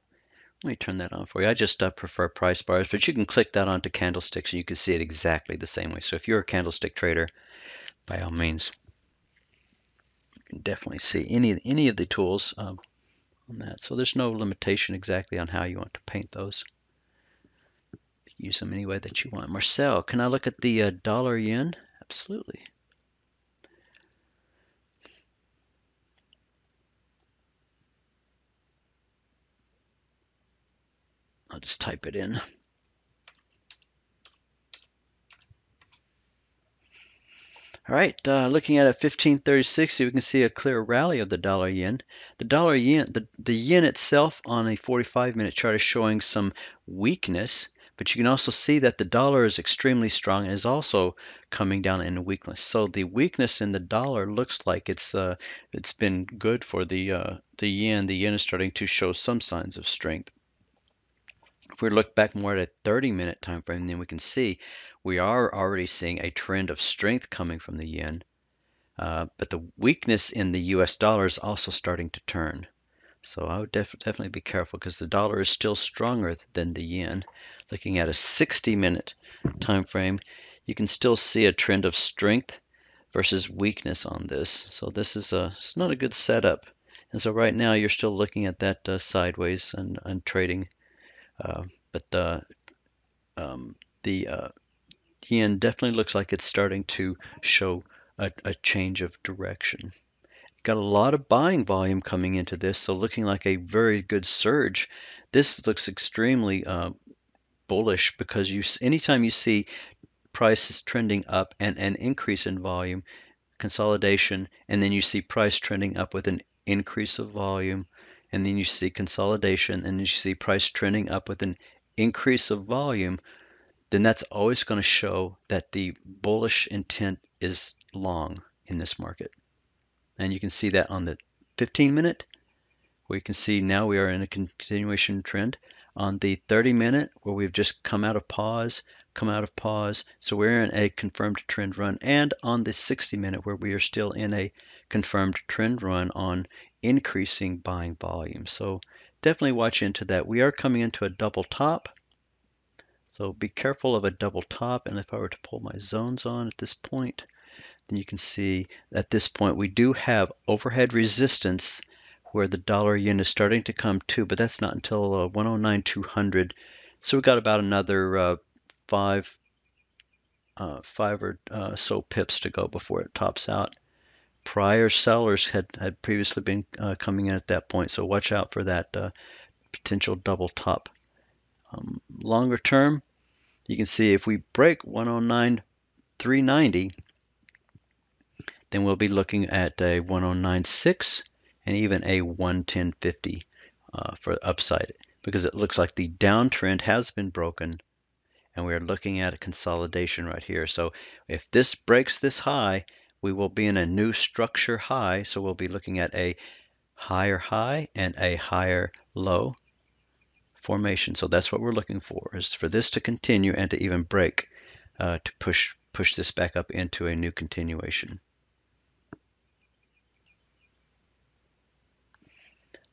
Let me turn that on for you. I just uh, prefer price bars, but you can click that onto candlesticks and you can see it exactly the same way. So if you're a candlestick trader, by all means, you can definitely see any, any of the tools um, on that. So there's no limitation exactly on how you want to paint those. Use them any way that you want. Marcel, can I look at the uh, dollar yen? Absolutely. I'll just type it in. All right, uh, looking at a 1536, we can see a clear rally of the dollar yen. The dollar yen, the, the yen itself on a 45 minute chart is showing some weakness, but you can also see that the dollar is extremely strong and is also coming down in weakness. So the weakness in the dollar looks like it's uh, it's been good for the uh, the yen. The yen is starting to show some signs of strength. If we look back more at a 30 minute time frame, then we can see we are already seeing a trend of strength coming from the yen. Uh, but the weakness in the US dollar is also starting to turn. So I would def definitely be careful because the dollar is still stronger than the yen. Looking at a 60 minute time frame, you can still see a trend of strength versus weakness on this. So this is a it's not a good setup. And so right now you're still looking at that uh, sideways and, and trading but the um, the uh, yen definitely looks like it's starting to show a, a change of direction. Got a lot of buying volume coming into this, so looking like a very good surge. This looks extremely uh, bullish because you anytime you see prices trending up and an increase in volume, consolidation, and then you see price trending up with an increase of volume, and then you see consolidation and you see price trending up with an increase of volume, then that's always going to show that the bullish intent is long in this market. And you can see that on the 15 minute, where you can see now we are in a continuation trend. On the 30 minute, where we've just come out of pause, come out of pause, so we're in a confirmed trend run. And on the 60 minute, where we are still in a confirmed trend run on increasing buying volume. So definitely watch into that. We are coming into a double top. So be careful of a double top. And if I were to pull my zones on at this point, then you can see at this point we do have overhead resistance where the dollar yen is starting to come to, but that's not until uh, 109.200. So we've got about another uh, five, uh, five or uh, so pips to go before it tops out prior sellers had, had previously been uh, coming in at that point. So watch out for that uh, potential double top. Um, longer term, you can see if we break 109.390, then we'll be looking at a 109.6 and even a 110.50 uh, for upside because it looks like the downtrend has been broken and we're looking at a consolidation right here. So if this breaks this high, we will be in a new structure high. So we'll be looking at a higher high and a higher low formation. So that's what we're looking for, is for this to continue and to even break uh, to push push this back up into a new continuation.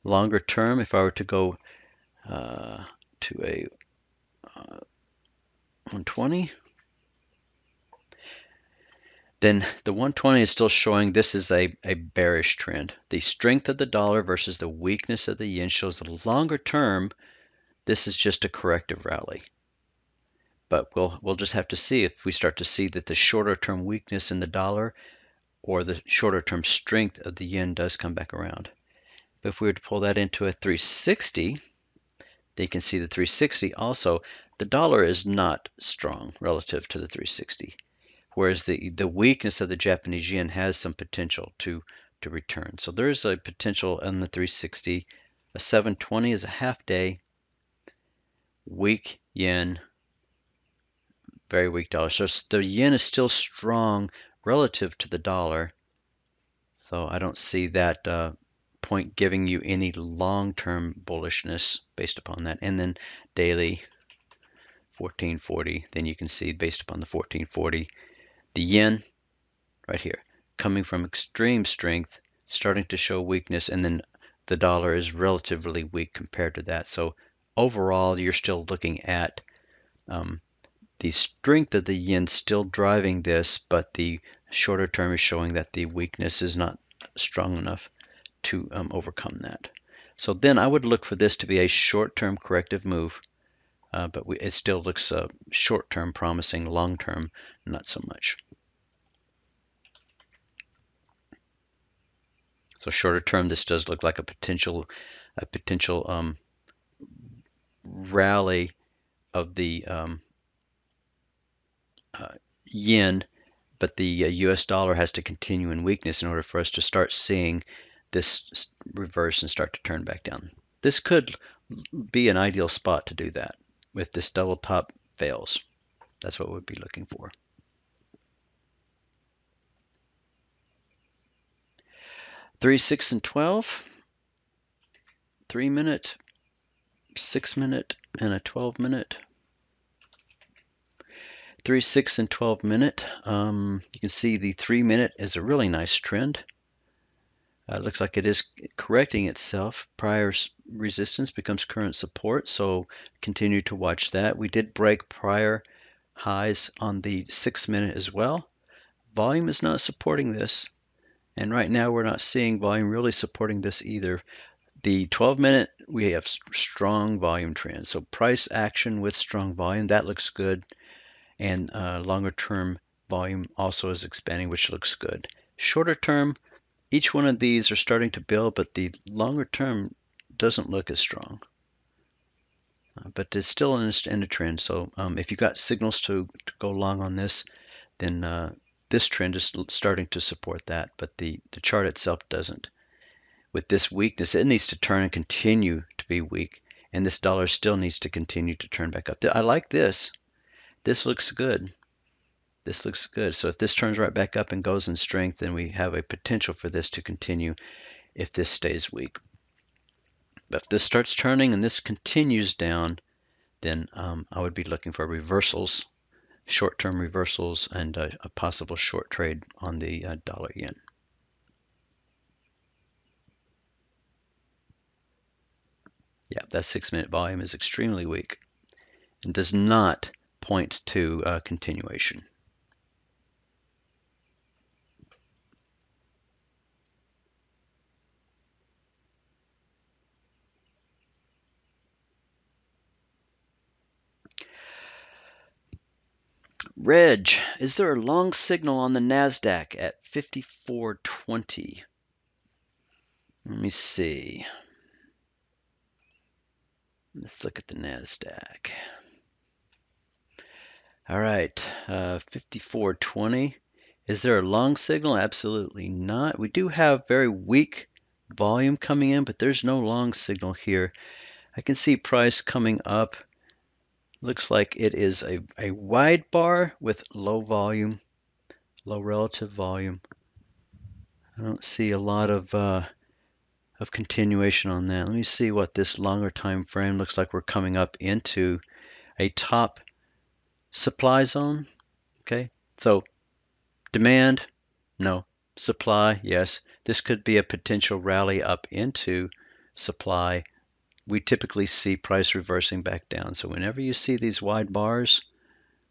Longer term, if I were to go uh, to a uh, 120, then the 120 is still showing this is a, a bearish trend. The strength of the dollar versus the weakness of the yen shows the longer term, this is just a corrective rally. But we'll, we'll just have to see if we start to see that the shorter term weakness in the dollar or the shorter term strength of the yen does come back around. But if we were to pull that into a 360, they can see the 360 also, the dollar is not strong relative to the 360 whereas the, the weakness of the Japanese yen has some potential to, to return. So there's a potential in the 360. A 720 is a half day. Weak yen, very weak dollar. So the yen is still strong relative to the dollar. So I don't see that uh, point giving you any long-term bullishness based upon that. And then daily 1440, then you can see based upon the 1440 the yen, right here, coming from extreme strength, starting to show weakness, and then the dollar is relatively weak compared to that. So overall, you're still looking at um, the strength of the yen still driving this, but the shorter term is showing that the weakness is not strong enough to um, overcome that. So then I would look for this to be a short-term corrective move, uh, but we, it still looks uh, short-term promising, long-term not so much. So shorter term, this does look like a potential, a potential um, rally of the um, uh, yen, but the uh, U.S. dollar has to continue in weakness in order for us to start seeing this reverse and start to turn back down. This could be an ideal spot to do that if this double top fails. That's what we'd be looking for. 3, 6, and 12. 3 minute, 6 minute, and a 12 minute. 3, 6, and 12 minute. Um, you can see the 3 minute is a really nice trend. Uh, it looks like it is correcting itself. Prior resistance becomes current support, so continue to watch that. We did break prior highs on the 6 minute as well. Volume is not supporting this. And right now we're not seeing volume really supporting this either. The 12 minute, we have strong volume trend. So price action with strong volume, that looks good. And uh, longer term volume also is expanding, which looks good. Shorter term, each one of these are starting to build, but the longer term doesn't look as strong. Uh, but it's still in a, trend. So um, if you've got signals to, to go long on this, then uh, this trend is starting to support that, but the, the chart itself doesn't. With this weakness, it needs to turn and continue to be weak, and this dollar still needs to continue to turn back up. I like this. This looks good. This looks good. So if this turns right back up and goes in strength, then we have a potential for this to continue if this stays weak. But if this starts turning and this continues down, then um, I would be looking for reversals short-term reversals and a, a, possible short trade on the uh, dollar yen. Yeah, that six-minute volume is extremely weak and does not point to uh, continuation. Reg, is there a long signal on the NASDAQ at 5420? Let me see. Let's look at the NASDAQ. All right, uh, 5420. Is there a long signal? Absolutely not. We do have very weak volume coming in, but there's no long signal here. I can see price coming up Looks like it is a, a wide bar with low volume, low relative volume. I don't see a lot of uh, of continuation on that. Let me see what this longer time frame looks like. We're coming up into a top supply zone. Okay, So demand, no. Supply, yes. This could be a potential rally up into supply. We typically see price reversing back down. So whenever you see these wide bars,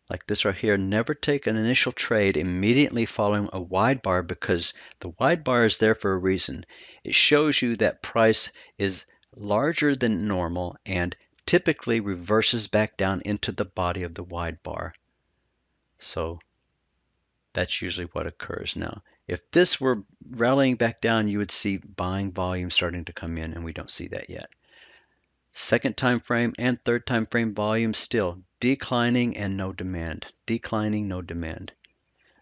like this right here, never take an initial trade immediately following a wide bar because the wide bar is there for a reason. It shows you that price is larger than normal and typically reverses back down into the body of the wide bar. So that's usually what occurs. Now, if this were rallying back down, you would see buying volume starting to come in, and we don't see that yet. Second time frame and third time frame volume still declining and no demand. Declining, no demand.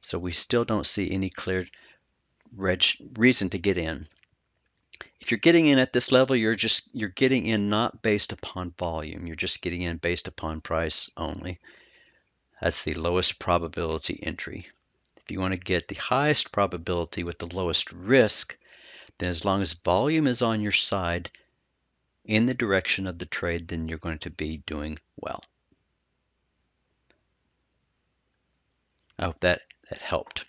So we still don't see any clear reason to get in. If you're getting in at this level, you're just you're getting in not based upon volume. You're just getting in based upon price only. That's the lowest probability entry. If you want to get the highest probability with the lowest risk, then as long as volume is on your side, in the direction of the trade, then you're going to be doing well. I hope that, that helped.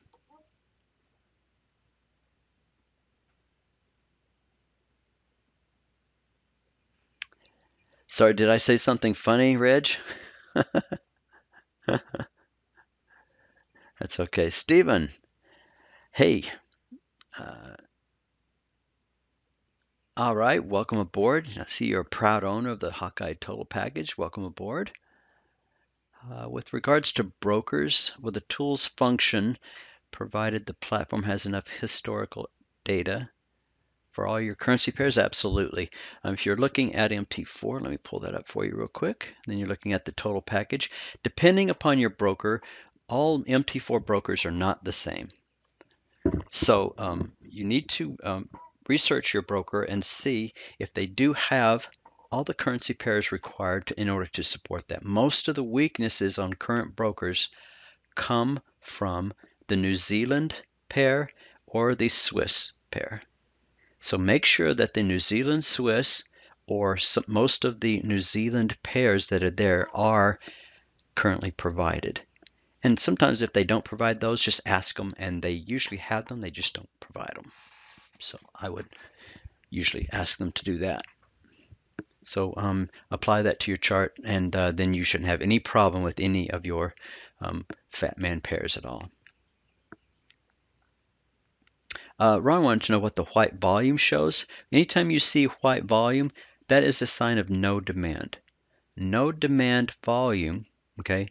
Sorry, did I say something funny, Reg? That's okay. Stephen, hey, uh, all right, welcome aboard. I see you're a proud owner of the Hawkeye Total Package. Welcome aboard. Uh, with regards to brokers, will the tools function provided the platform has enough historical data for all your currency pairs? Absolutely. Um, if you're looking at MT4, let me pull that up for you real quick. Then you're looking at the total package. Depending upon your broker, all MT4 brokers are not the same. So um, you need to um, research your broker and see if they do have all the currency pairs required to, in order to support that. Most of the weaknesses on current brokers come from the New Zealand pair or the Swiss pair. So make sure that the New Zealand Swiss or some, most of the New Zealand pairs that are there are currently provided. And sometimes if they don't provide those, just ask them and they usually have them, they just don't provide them. So I would usually ask them to do that. So um, apply that to your chart, and uh, then you shouldn't have any problem with any of your um, fat man pairs at all. Uh, Ron wanted to know what the white volume shows. Anytime you see white volume, that is a sign of no demand. No demand volume, okay,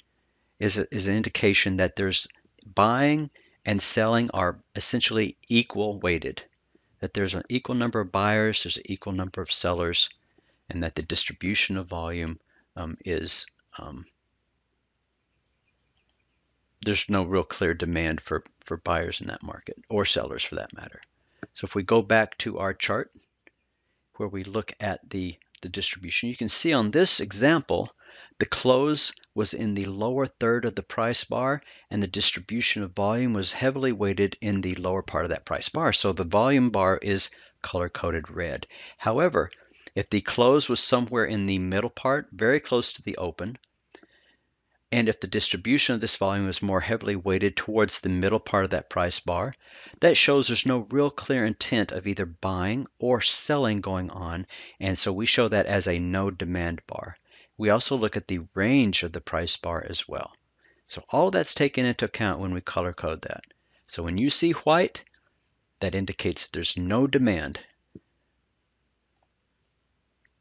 is, a, is an indication that there's buying and selling are essentially equal weighted that there's an equal number of buyers, there's an equal number of sellers, and that the distribution of volume um, is um, there's no real clear demand for, for buyers in that market or sellers for that matter. So if we go back to our chart where we look at the, the distribution, you can see on this example the close was in the lower third of the price bar, and the distribution of volume was heavily weighted in the lower part of that price bar. So the volume bar is color-coded red. However, if the close was somewhere in the middle part, very close to the open, and if the distribution of this volume is more heavily weighted towards the middle part of that price bar, that shows there's no real clear intent of either buying or selling going on, and so we show that as a no demand bar. We also look at the range of the price bar as well. So all that's taken into account when we color code that. So when you see white, that indicates there's no demand.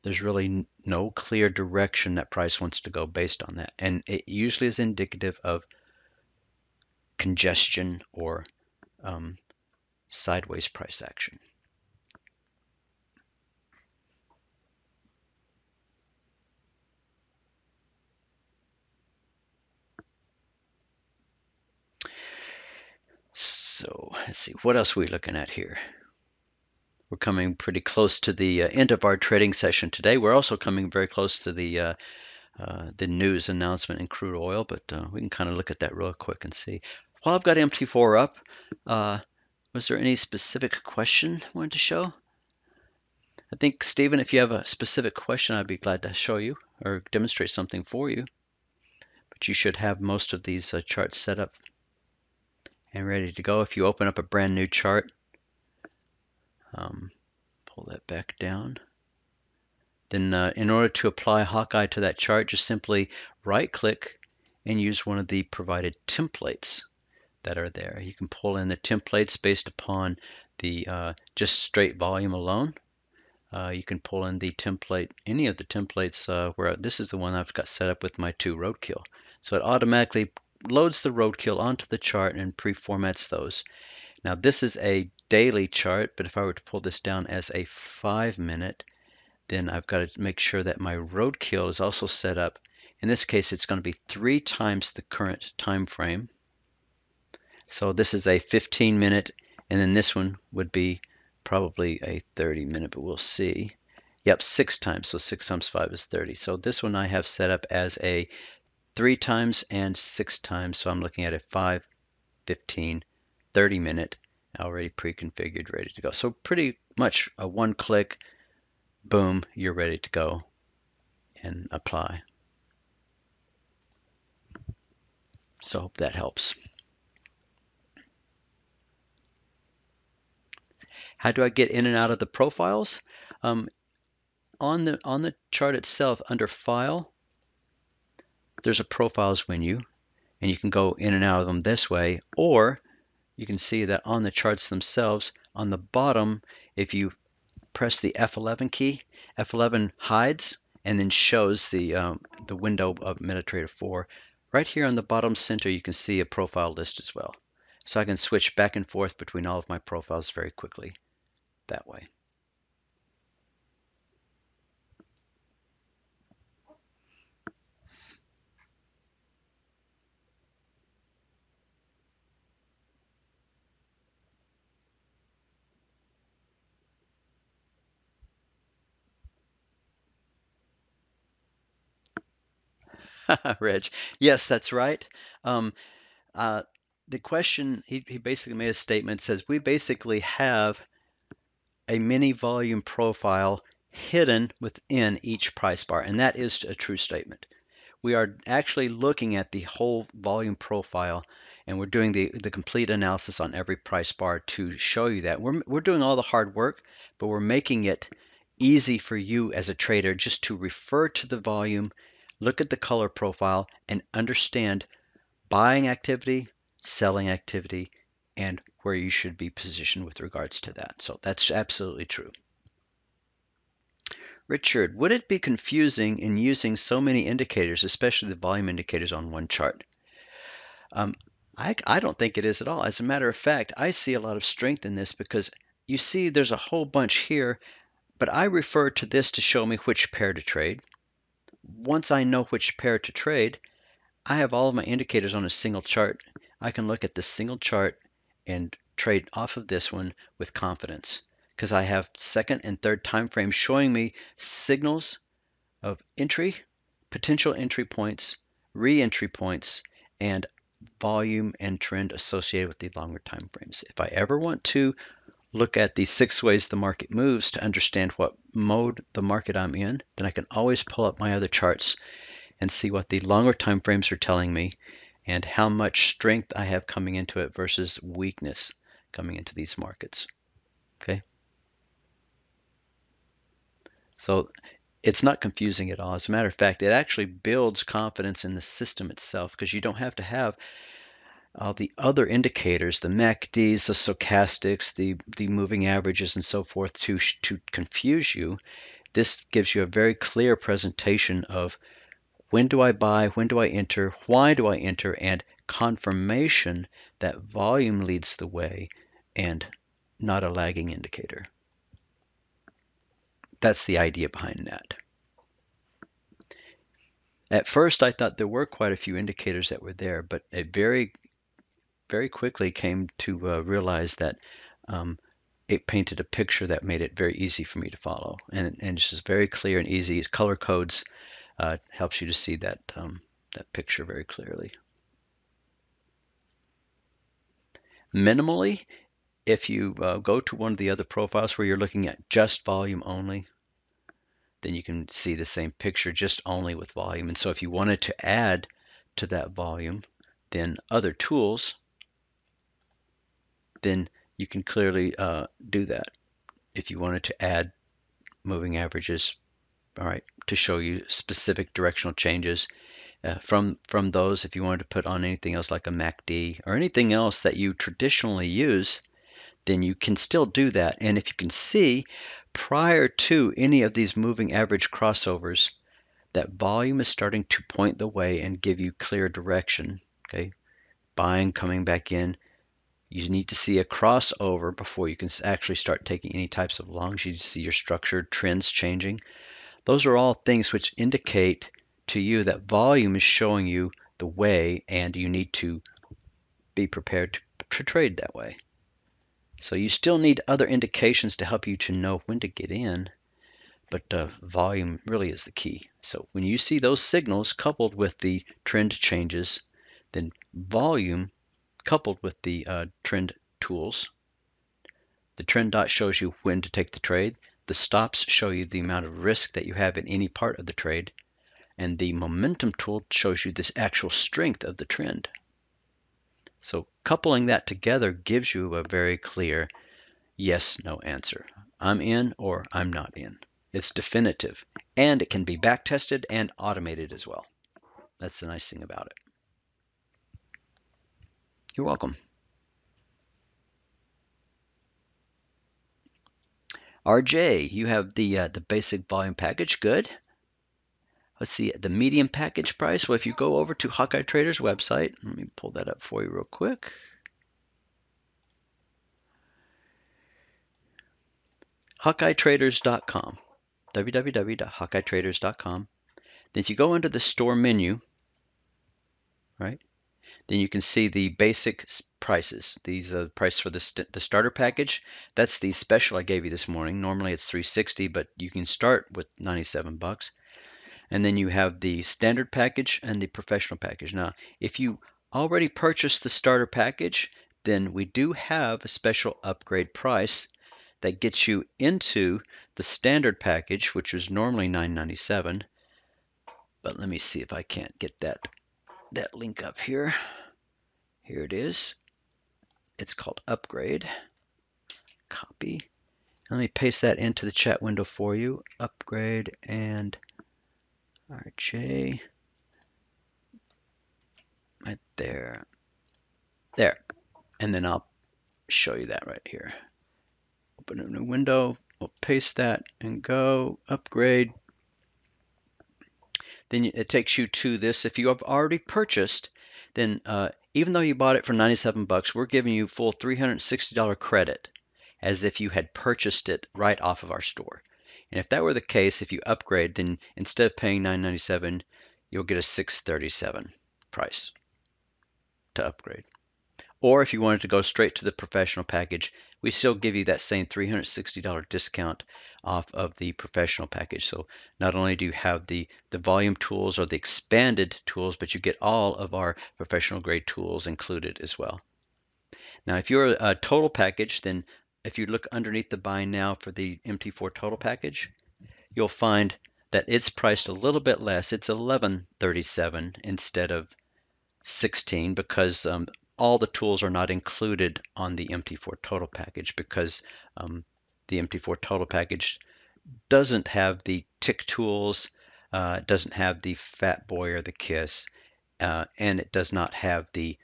There's really no clear direction that price wants to go based on that. And it usually is indicative of congestion or um, sideways price action. So let's see, what else are we looking at here? We're coming pretty close to the uh, end of our trading session today. We're also coming very close to the uh, uh, the news announcement in crude oil, but uh, we can kind of look at that real quick and see. While I've got MT4 up, uh, was there any specific question I wanted to show? I think, Stephen, if you have a specific question, I'd be glad to show you or demonstrate something for you. But you should have most of these uh, charts set up and ready to go. If you open up a brand new chart, um, pull that back down. Then uh, in order to apply Hawkeye to that chart, just simply right click and use one of the provided templates that are there. You can pull in the templates based upon the uh, just straight volume alone. Uh, you can pull in the template, any of the templates uh, where this is the one I've got set up with my two roadkill. So it automatically loads the roadkill onto the chart and pre-formats those. Now this is a daily chart, but if I were to pull this down as a five minute, then I've got to make sure that my roadkill is also set up. In this case, it's going to be three times the current time frame. So this is a 15 minute, and then this one would be probably a 30 minute, but we'll see. Yep, six times. So six times five is 30. So this one I have set up as a three times and six times. So I'm looking at a 5, 15, 30 minute already pre-configured, ready to go. So pretty much a one click, boom, you're ready to go and apply. So hope that helps. How do I get in and out of the profiles? Um, on the on the chart itself, under File, there's a Profiles menu, and you can go in and out of them this way, or you can see that on the charts themselves, on the bottom, if you press the F11 key, F11 hides and then shows the um, the window of MetaTrader 4. Right here on the bottom center, you can see a profile list as well. So I can switch back and forth between all of my profiles very quickly that way. Reg, yes, that's right. Um, uh, the question, he, he basically made a statement, says we basically have a mini volume profile hidden within each price bar, and that is a true statement. We are actually looking at the whole volume profile and we're doing the, the complete analysis on every price bar to show you that. We're, we're doing all the hard work, but we're making it easy for you as a trader just to refer to the volume, look at the color profile, and understand buying activity, selling activity, and where you should be positioned with regards to that. So that's absolutely true. Richard, would it be confusing in using so many indicators, especially the volume indicators on one chart? Um, I, I don't think it is at all. As a matter of fact, I see a lot of strength in this because you see there's a whole bunch here, but I refer to this to show me which pair to trade. Once I know which pair to trade, I have all of my indicators on a single chart. I can look at this single chart and trade off of this one with confidence because I have second and third time frames showing me signals of entry, potential entry points, re-entry points, and volume and trend associated with the longer time frames. If I ever want to look at the six ways the market moves to understand what mode the market I'm in, then I can always pull up my other charts and see what the longer time frames are telling me and how much strength I have coming into it versus weakness coming into these markets. Okay. So it's not confusing at all. As a matter of fact, it actually builds confidence in the system itself because you don't have to have all the other indicators, the MACDs, the stochastics, the, the moving averages, and so forth to, to confuse you. This gives you a very clear presentation of when do I buy? When do I enter? Why do I enter? And confirmation that volume leads the way and not a lagging indicator. That's the idea behind that. At first, I thought there were quite a few indicators that were there, but a very, very quickly came to uh, realize that um, it painted a picture that made it very easy for me to follow. And, and it's just very clear and easy. Color codes uh, helps you to see that, um, that picture very clearly. Minimally, if you uh, go to one of the other profiles where you're looking at just volume only, then you can see the same picture just only with volume. And so if you wanted to add to that volume, then other tools, then you can clearly uh, do that. If you wanted to add moving averages, all right, to show you specific directional changes uh, from from those, if you wanted to put on anything else like a MACD or anything else that you traditionally use, then you can still do that. And if you can see, prior to any of these moving average crossovers, that volume is starting to point the way and give you clear direction. Okay, buying coming back in. You need to see a crossover before you can actually start taking any types of longs. You see your structured trends changing. Those are all things which indicate to you that volume is showing you the way and you need to be prepared to, to trade that way. So you still need other indications to help you to know when to get in, but uh, volume really is the key. So when you see those signals coupled with the trend changes, then volume coupled with the uh, trend tools, the trend dot shows you when to take the trade. The stops show you the amount of risk that you have in any part of the trade. And the momentum tool shows you this actual strength of the trend. So coupling that together gives you a very clear yes, no answer. I'm in or I'm not in. It's definitive and it can be back tested and automated as well. That's the nice thing about it. You're welcome. RJ, you have the uh, the basic volume package. Good let's see the medium package price. Well, if you go over to Hawkeye Trader's website, let me pull that up for you real quick. HawkeyeTraders.com, www.hawkeyetraders.com. Then if you go into the store menu, right, then you can see the basic prices. These are the price for the, st the starter package. That's the special I gave you this morning. Normally it's 360, but you can start with 97 bucks. And then you have the standard package and the professional package. Now, if you already purchased the starter package, then we do have a special upgrade price that gets you into the standard package, which is normally $9.97. But let me see if I can't get that, that link up here. Here it is. It's called Upgrade. Copy. Let me paste that into the chat window for you. Upgrade and RJ. Right there. There. And then I'll show you that right here. Open a new window. We'll paste that and go upgrade. Then it takes you to this. If you have already purchased, then uh, even though you bought it for 97 bucks, we're giving you full $360 credit as if you had purchased it right off of our store. And if that were the case, if you upgrade, then instead of paying 997, you'll get a 637 price to upgrade. Or if you wanted to go straight to the professional package, we still give you that same $360 discount off of the professional package. So not only do you have the, the volume tools or the expanded tools, but you get all of our professional grade tools included as well. Now, if you're a total package, then if you look underneath the buy now for the MT4 total package, you'll find that it's priced a little bit less. It's 1137 instead of 16 because um, all the tools are not included on the MT4 total package because um, the MT4 total package doesn't have the tick tools, uh, doesn't have the Fat Boy or the Kiss, uh, and it does not have the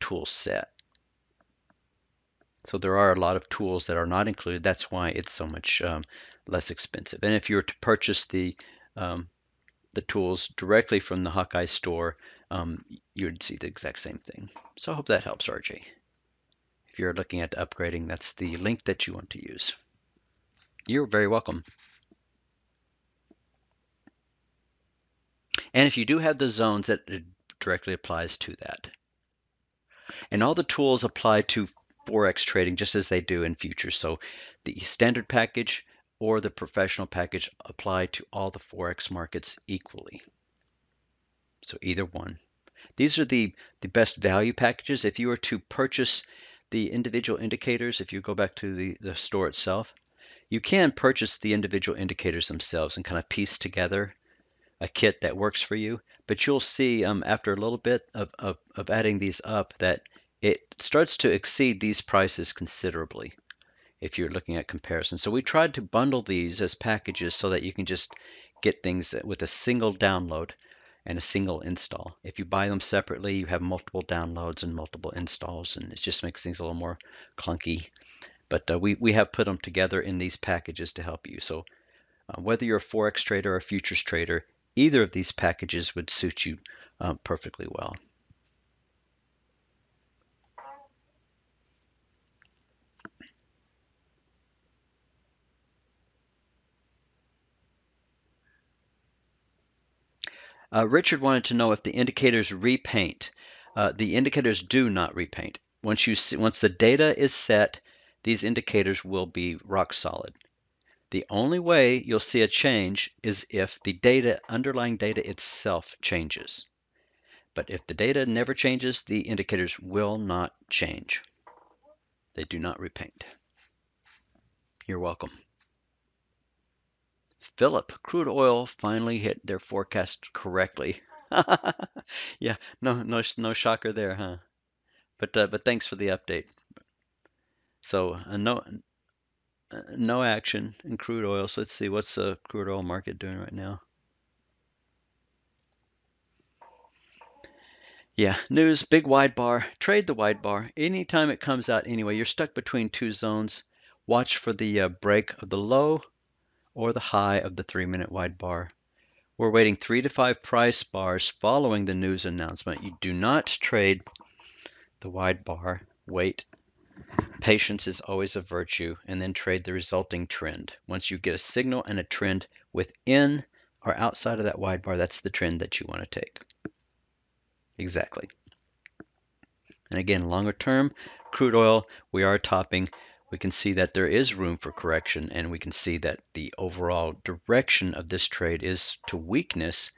tool set. So there are a lot of tools that are not included. That's why it's so much um, less expensive. And if you were to purchase the um, the tools directly from the Hawkeye store, um, you would see the exact same thing. So I hope that helps, RJ. If you're looking at upgrading, that's the link that you want to use. You're very welcome. And if you do have the zones, that directly applies to that. And all the tools apply to Forex trading just as they do in futures. So the standard package or the professional package apply to all the Forex markets equally. So either one. These are the, the best value packages. If you were to purchase the individual indicators, if you go back to the, the store itself, you can purchase the individual indicators themselves and kind of piece together a kit that works for you. But you'll see um, after a little bit of, of, of adding these up that it starts to exceed these prices considerably if you're looking at comparison. So we tried to bundle these as packages so that you can just get things with a single download and a single install. If you buy them separately, you have multiple downloads and multiple installs, and it just makes things a little more clunky. But uh, we, we have put them together in these packages to help you. So uh, whether you're a Forex trader or a futures trader, either of these packages would suit you uh, perfectly well. Uh, Richard wanted to know if the indicators repaint. Uh, the indicators do not repaint. Once you see, once the data is set, these indicators will be rock solid. The only way you'll see a change is if the data, underlying data itself changes. But if the data never changes, the indicators will not change. They do not repaint. You're welcome. Philip, crude oil finally hit their forecast correctly. yeah, no, no, no shocker there, huh? But uh, but thanks for the update. So uh, no uh, no action in crude oil. So let's see what's the crude oil market doing right now. Yeah, news, big wide bar, trade the wide bar. Anytime it comes out anyway, you're stuck between two zones. Watch for the uh, break of the low or the high of the three minute wide bar. We're waiting three to five price bars following the news announcement. You do not trade the wide bar. Wait. Patience is always a virtue, and then trade the resulting trend. Once you get a signal and a trend within or outside of that wide bar, that's the trend that you want to take. Exactly. And again, longer term, crude oil, we are topping we can see that there is room for correction and we can see that the overall direction of this trade is to weakness.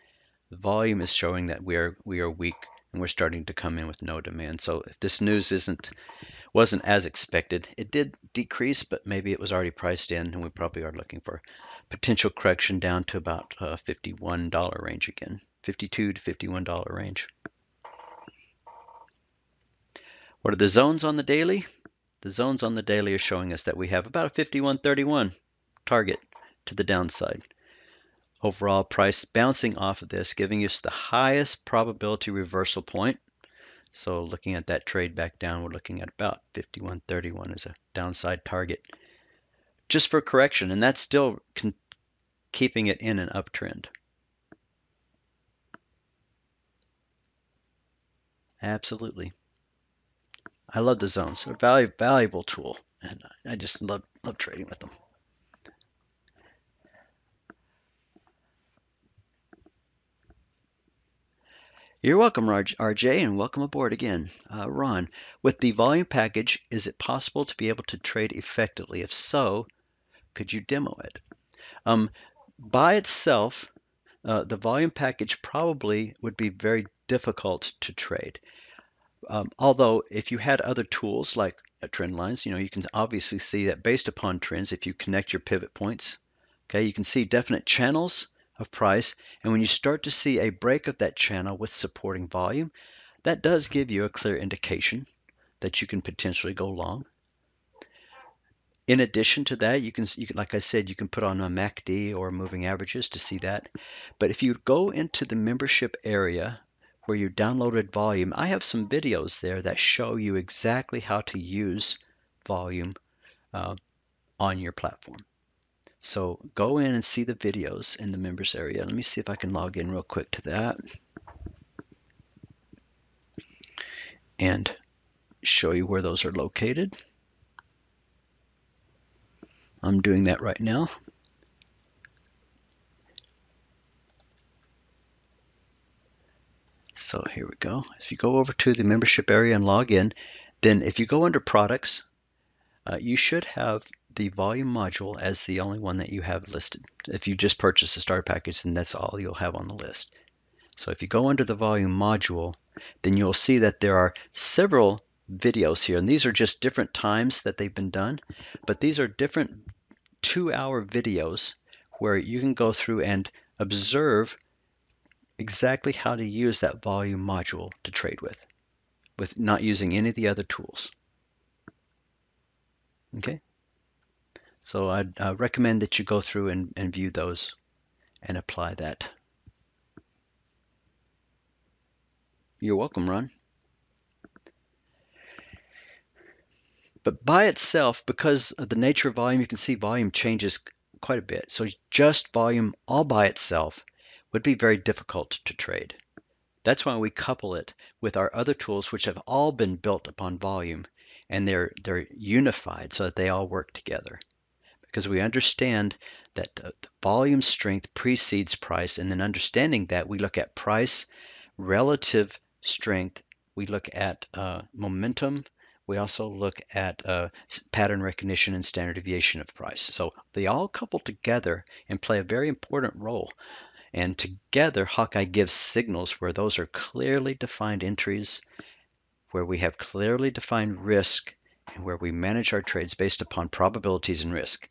Volume is showing that we are we are weak and we're starting to come in with no demand. So if this news isn't wasn't as expected, it did decrease, but maybe it was already priced in and we probably are looking for potential correction down to about uh, $51 range again, 52 to $51 range. What are the zones on the daily? The zones on the daily are showing us that we have about a 51.31 target to the downside. Overall price bouncing off of this, giving us the highest probability reversal point. So looking at that trade back down, we're looking at about 51.31 as a downside target. Just for correction, and that's still keeping it in an uptrend. Absolutely. I love the zones. They're a valuable, valuable tool, and I just love love trading with them. You're welcome, RJ, and welcome aboard again. Uh, Ron, with the volume package, is it possible to be able to trade effectively? If so, could you demo it? Um, by itself, uh, the volume package probably would be very difficult to trade. Um, although if you had other tools like uh, trend lines, you know, you can obviously see that based upon trends, if you connect your pivot points, okay, you can see definite channels of price. And when you start to see a break of that channel with supporting volume, that does give you a clear indication that you can potentially go long. In addition to that, you can, you can, like I said, you can put on a MACD or moving averages to see that. But if you go into the membership area where you downloaded volume, I have some videos there that show you exactly how to use volume uh, on your platform. So go in and see the videos in the members area. Let me see if I can log in real quick to that. And show you where those are located. I'm doing that right now. So here we go. If you go over to the membership area and log in, then if you go under products, uh, you should have the volume module as the only one that you have listed. If you just purchased the starter package, then that's all you'll have on the list. So if you go under the volume module, then you'll see that there are several videos here, and these are just different times that they've been done, but these are different two-hour videos where you can go through and observe exactly how to use that volume module to trade with. with not using any of the other tools. Okay, so I'd uh, recommend that you go through and, and view those and apply that. You're welcome, Ron. But by itself, because of the nature of volume, you can see volume changes quite a bit. So just volume all by itself would be very difficult to trade. That's why we couple it with our other tools, which have all been built upon volume, and they're they're unified so that they all work together. Because we understand that the volume strength precedes price, and then understanding that, we look at price, relative strength, we look at uh, momentum, we also look at uh, pattern recognition and standard deviation of price. So they all couple together and play a very important role. And together, Hawkeye gives signals where those are clearly defined entries, where we have clearly defined risk, and where we manage our trades based upon probabilities and risk.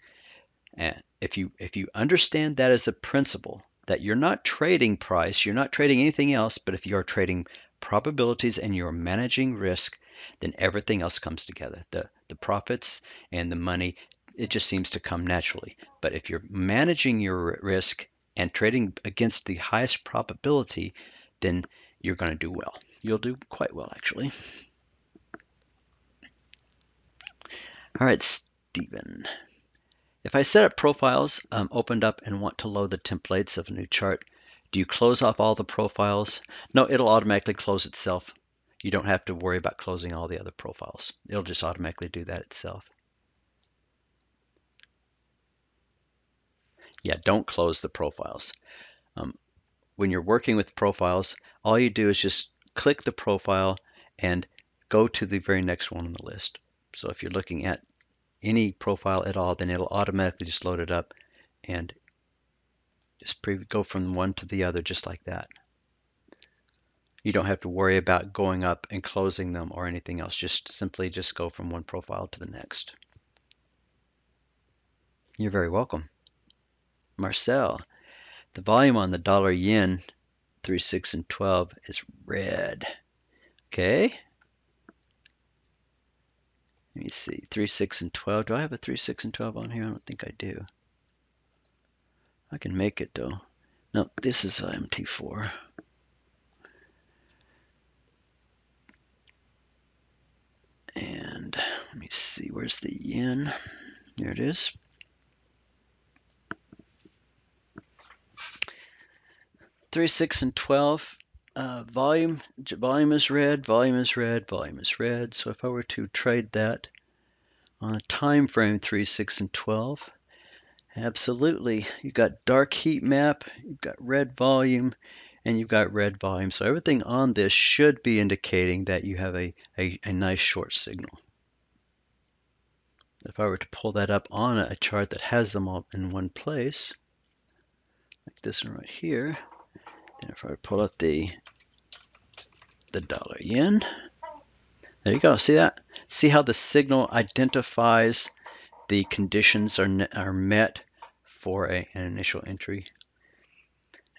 And if you if you understand that as a principle, that you're not trading price, you're not trading anything else, but if you are trading probabilities and you're managing risk, then everything else comes together. The the profits and the money, it just seems to come naturally. But if you're managing your risk and trading against the highest probability, then you're going to do well. You'll do quite well, actually. All right, Stephen. If I set up profiles, um, opened up and want to load the templates of a new chart, do you close off all the profiles? No, it'll automatically close itself. You don't have to worry about closing all the other profiles. It'll just automatically do that itself. Yeah, don't close the profiles. Um, when you're working with profiles, all you do is just click the profile and go to the very next one on the list. So if you're looking at any profile at all, then it'll automatically just load it up and just go from one to the other just like that. You don't have to worry about going up and closing them or anything else. Just simply just go from one profile to the next. You're very welcome. Marcel, the volume on the dollar yen 3, 6, and 12 is red. Okay. Let me see, 3, 6, and 12. Do I have a 3, 6, and 12 on here? I don't think I do. I can make it though. No, this is MT4. And let me see, where's the yen? There it is. 3, 6, and 12. Uh, volume, volume is red, volume is red, volume is red. So if I were to trade that on a time frame 3, 6, and 12, absolutely. You've got dark heat map, you've got red volume, and you've got red volume. So everything on this should be indicating that you have a, a, a nice short signal. If I were to pull that up on a chart that has them all in one place, like this one right here, and if I pull up the the dollar yen, there you go. See that? See how the signal identifies the conditions are, are met for a, an initial entry.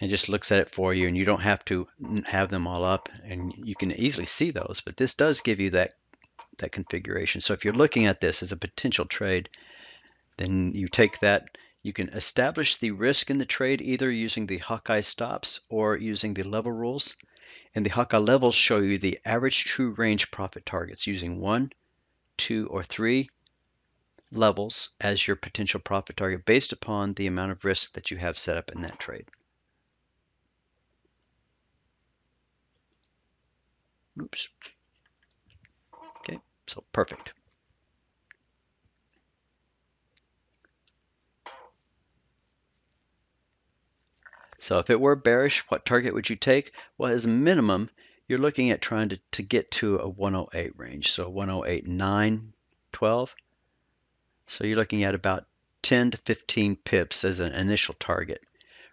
It just looks at it for you, and you don't have to have them all up, and you can easily see those. But this does give you that that configuration. So if you're looking at this as a potential trade, then you take that you can establish the risk in the trade either using the Hawkeye stops or using the level rules. And the Hawkeye levels show you the average true range profit targets using one, two, or three levels as your potential profit target based upon the amount of risk that you have set up in that trade. Oops. Okay, so perfect. So if it were bearish, what target would you take? Well, as a minimum, you're looking at trying to, to get to a 108 range. So 108.9, 12. So you're looking at about 10 to 15 pips as an initial target.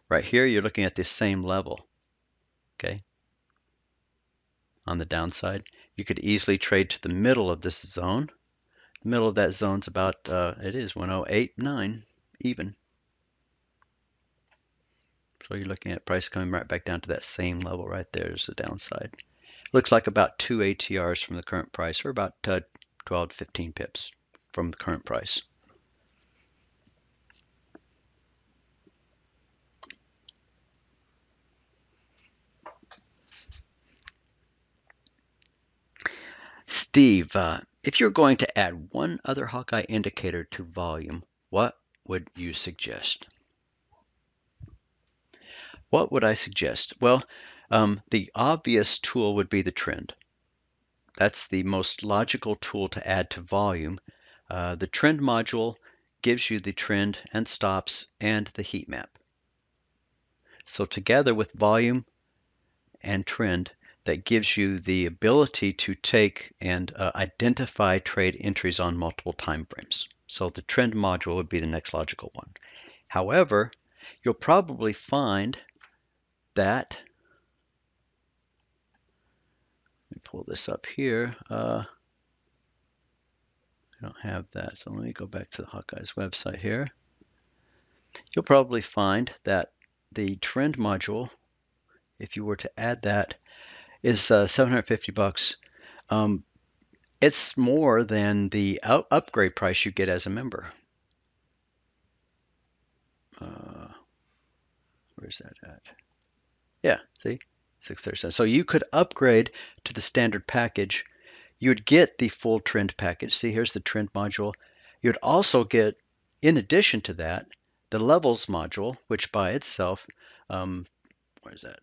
Right here, you're looking at the same level. Okay. On the downside, you could easily trade to the middle of this zone. The middle of that zone is about, uh, it is 108.9 even. So you're looking at price coming right back down to that same level right there. is the downside. Looks like about two ATRs from the current price, or about uh, 12 to 15 pips from the current price. Steve, uh, if you're going to add one other Hawkeye indicator to volume, what would you suggest? What would I suggest? Well, um, the obvious tool would be the trend. That's the most logical tool to add to volume. Uh, the trend module gives you the trend and stops and the heat map. So together with volume and trend, that gives you the ability to take and uh, identify trade entries on multiple time frames. So the trend module would be the next logical one. However, you'll probably find that, let me pull this up here. Uh, I don't have that, so let me go back to the Hawkeye's website here. You'll probably find that the trend module, if you were to add that, is uh, 750 bucks. Um, it's more than the upgrade price you get as a member. Uh, where's that at? Yeah, see, 637. So you could upgrade to the standard package. You'd get the full trend package. See, here's the trend module. You'd also get, in addition to that, the levels module, which by itself, um, where's that?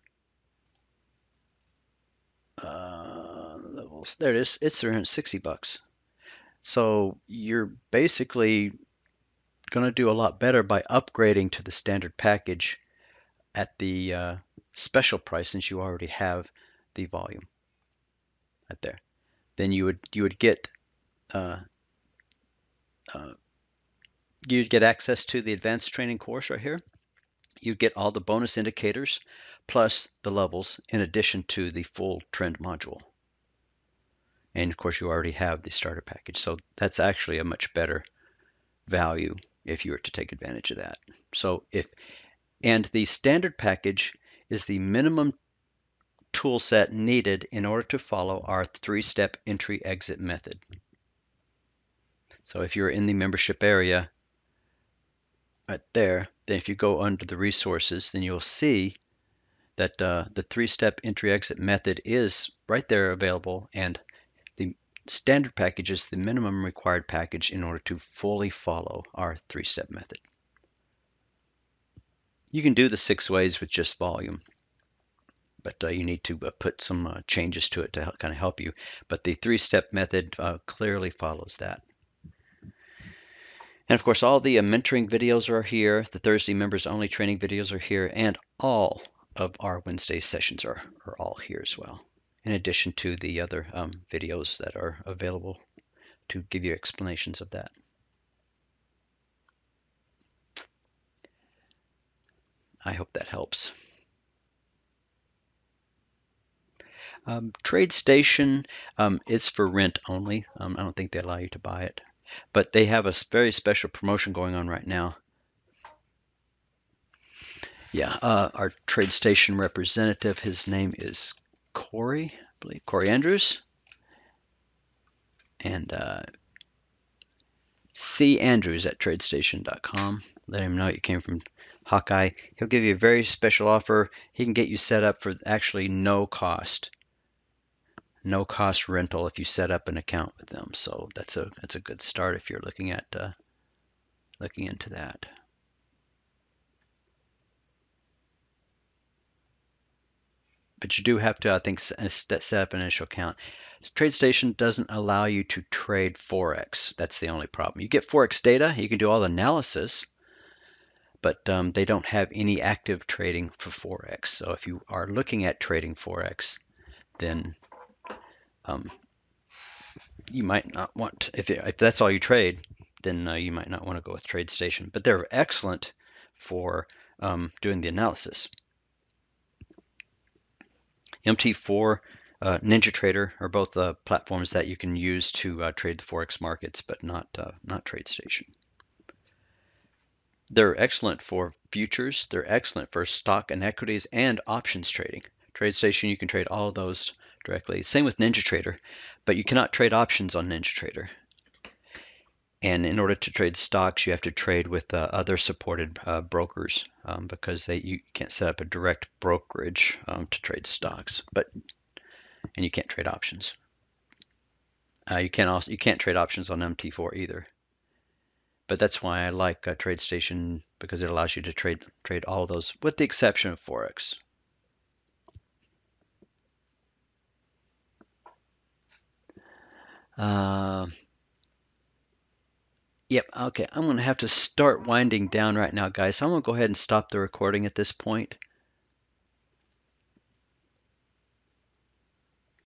uh, levels. There it is. It's 360 bucks. So you're basically going to do a lot better by upgrading to the standard package at the uh, special price since you already have the volume right there. Then you would you would get uh, uh, you'd get access to the advanced training course right here. You'd get all the bonus indicators plus the levels in addition to the full trend module. And of course, you already have the starter package. So that's actually a much better value if you were to take advantage of that. So if, and the standard package is the minimum tool set needed in order to follow our three-step entry exit method. So if you're in the membership area right there, then if you go under the resources, then you'll see that uh, the three-step entry-exit method is right there available, and the standard package is the minimum required package in order to fully follow our three-step method. You can do the six ways with just volume, but uh, you need to uh, put some uh, changes to it to kind of help you. But the three-step method uh, clearly follows that. And of course, all the uh, mentoring videos are here. The Thursday members only training videos are here, and all of our Wednesday sessions are, are all here as well, in addition to the other um, videos that are available to give you explanations of that. I hope that helps. Um, TradeStation um, is for rent only. Um, I don't think they allow you to buy it, but they have a very special promotion going on right now yeah, uh, our TradeStation representative, his name is Corey, I believe, Corey Andrews. And uh, C. Andrews at tradestation.com. Let him know you came from Hawkeye. He'll give you a very special offer. He can get you set up for actually no cost. No cost rental if you set up an account with them. So that's a that's a good start if you're looking at uh, looking into that. but you do have to, I think, set up an initial account. TradeStation doesn't allow you to trade Forex. That's the only problem. You get Forex data, you can do all the analysis, but um, they don't have any active trading for Forex. So if you are looking at trading Forex, then um, you might not want, if, it, if that's all you trade, then uh, you might not want to go with TradeStation. But they're excellent for um, doing the analysis. MT4, uh, NinjaTrader are both uh, platforms that you can use to uh, trade the forex markets, but not uh, not TradeStation. They're excellent for futures. They're excellent for stock and equities and options trading. TradeStation, you can trade all of those directly. Same with NinjaTrader, but you cannot trade options on NinjaTrader. And in order to trade stocks, you have to trade with uh, other supported uh, brokers um, because they you can't set up a direct brokerage um, to trade stocks. But and you can't trade options. Uh, you can't also you can't trade options on MT4 either. But that's why I like uh, TradeStation because it allows you to trade trade all those, with the exception of forex. Uh, Yep, okay. I'm going to have to start winding down right now, guys. So I'm going to go ahead and stop the recording at this point.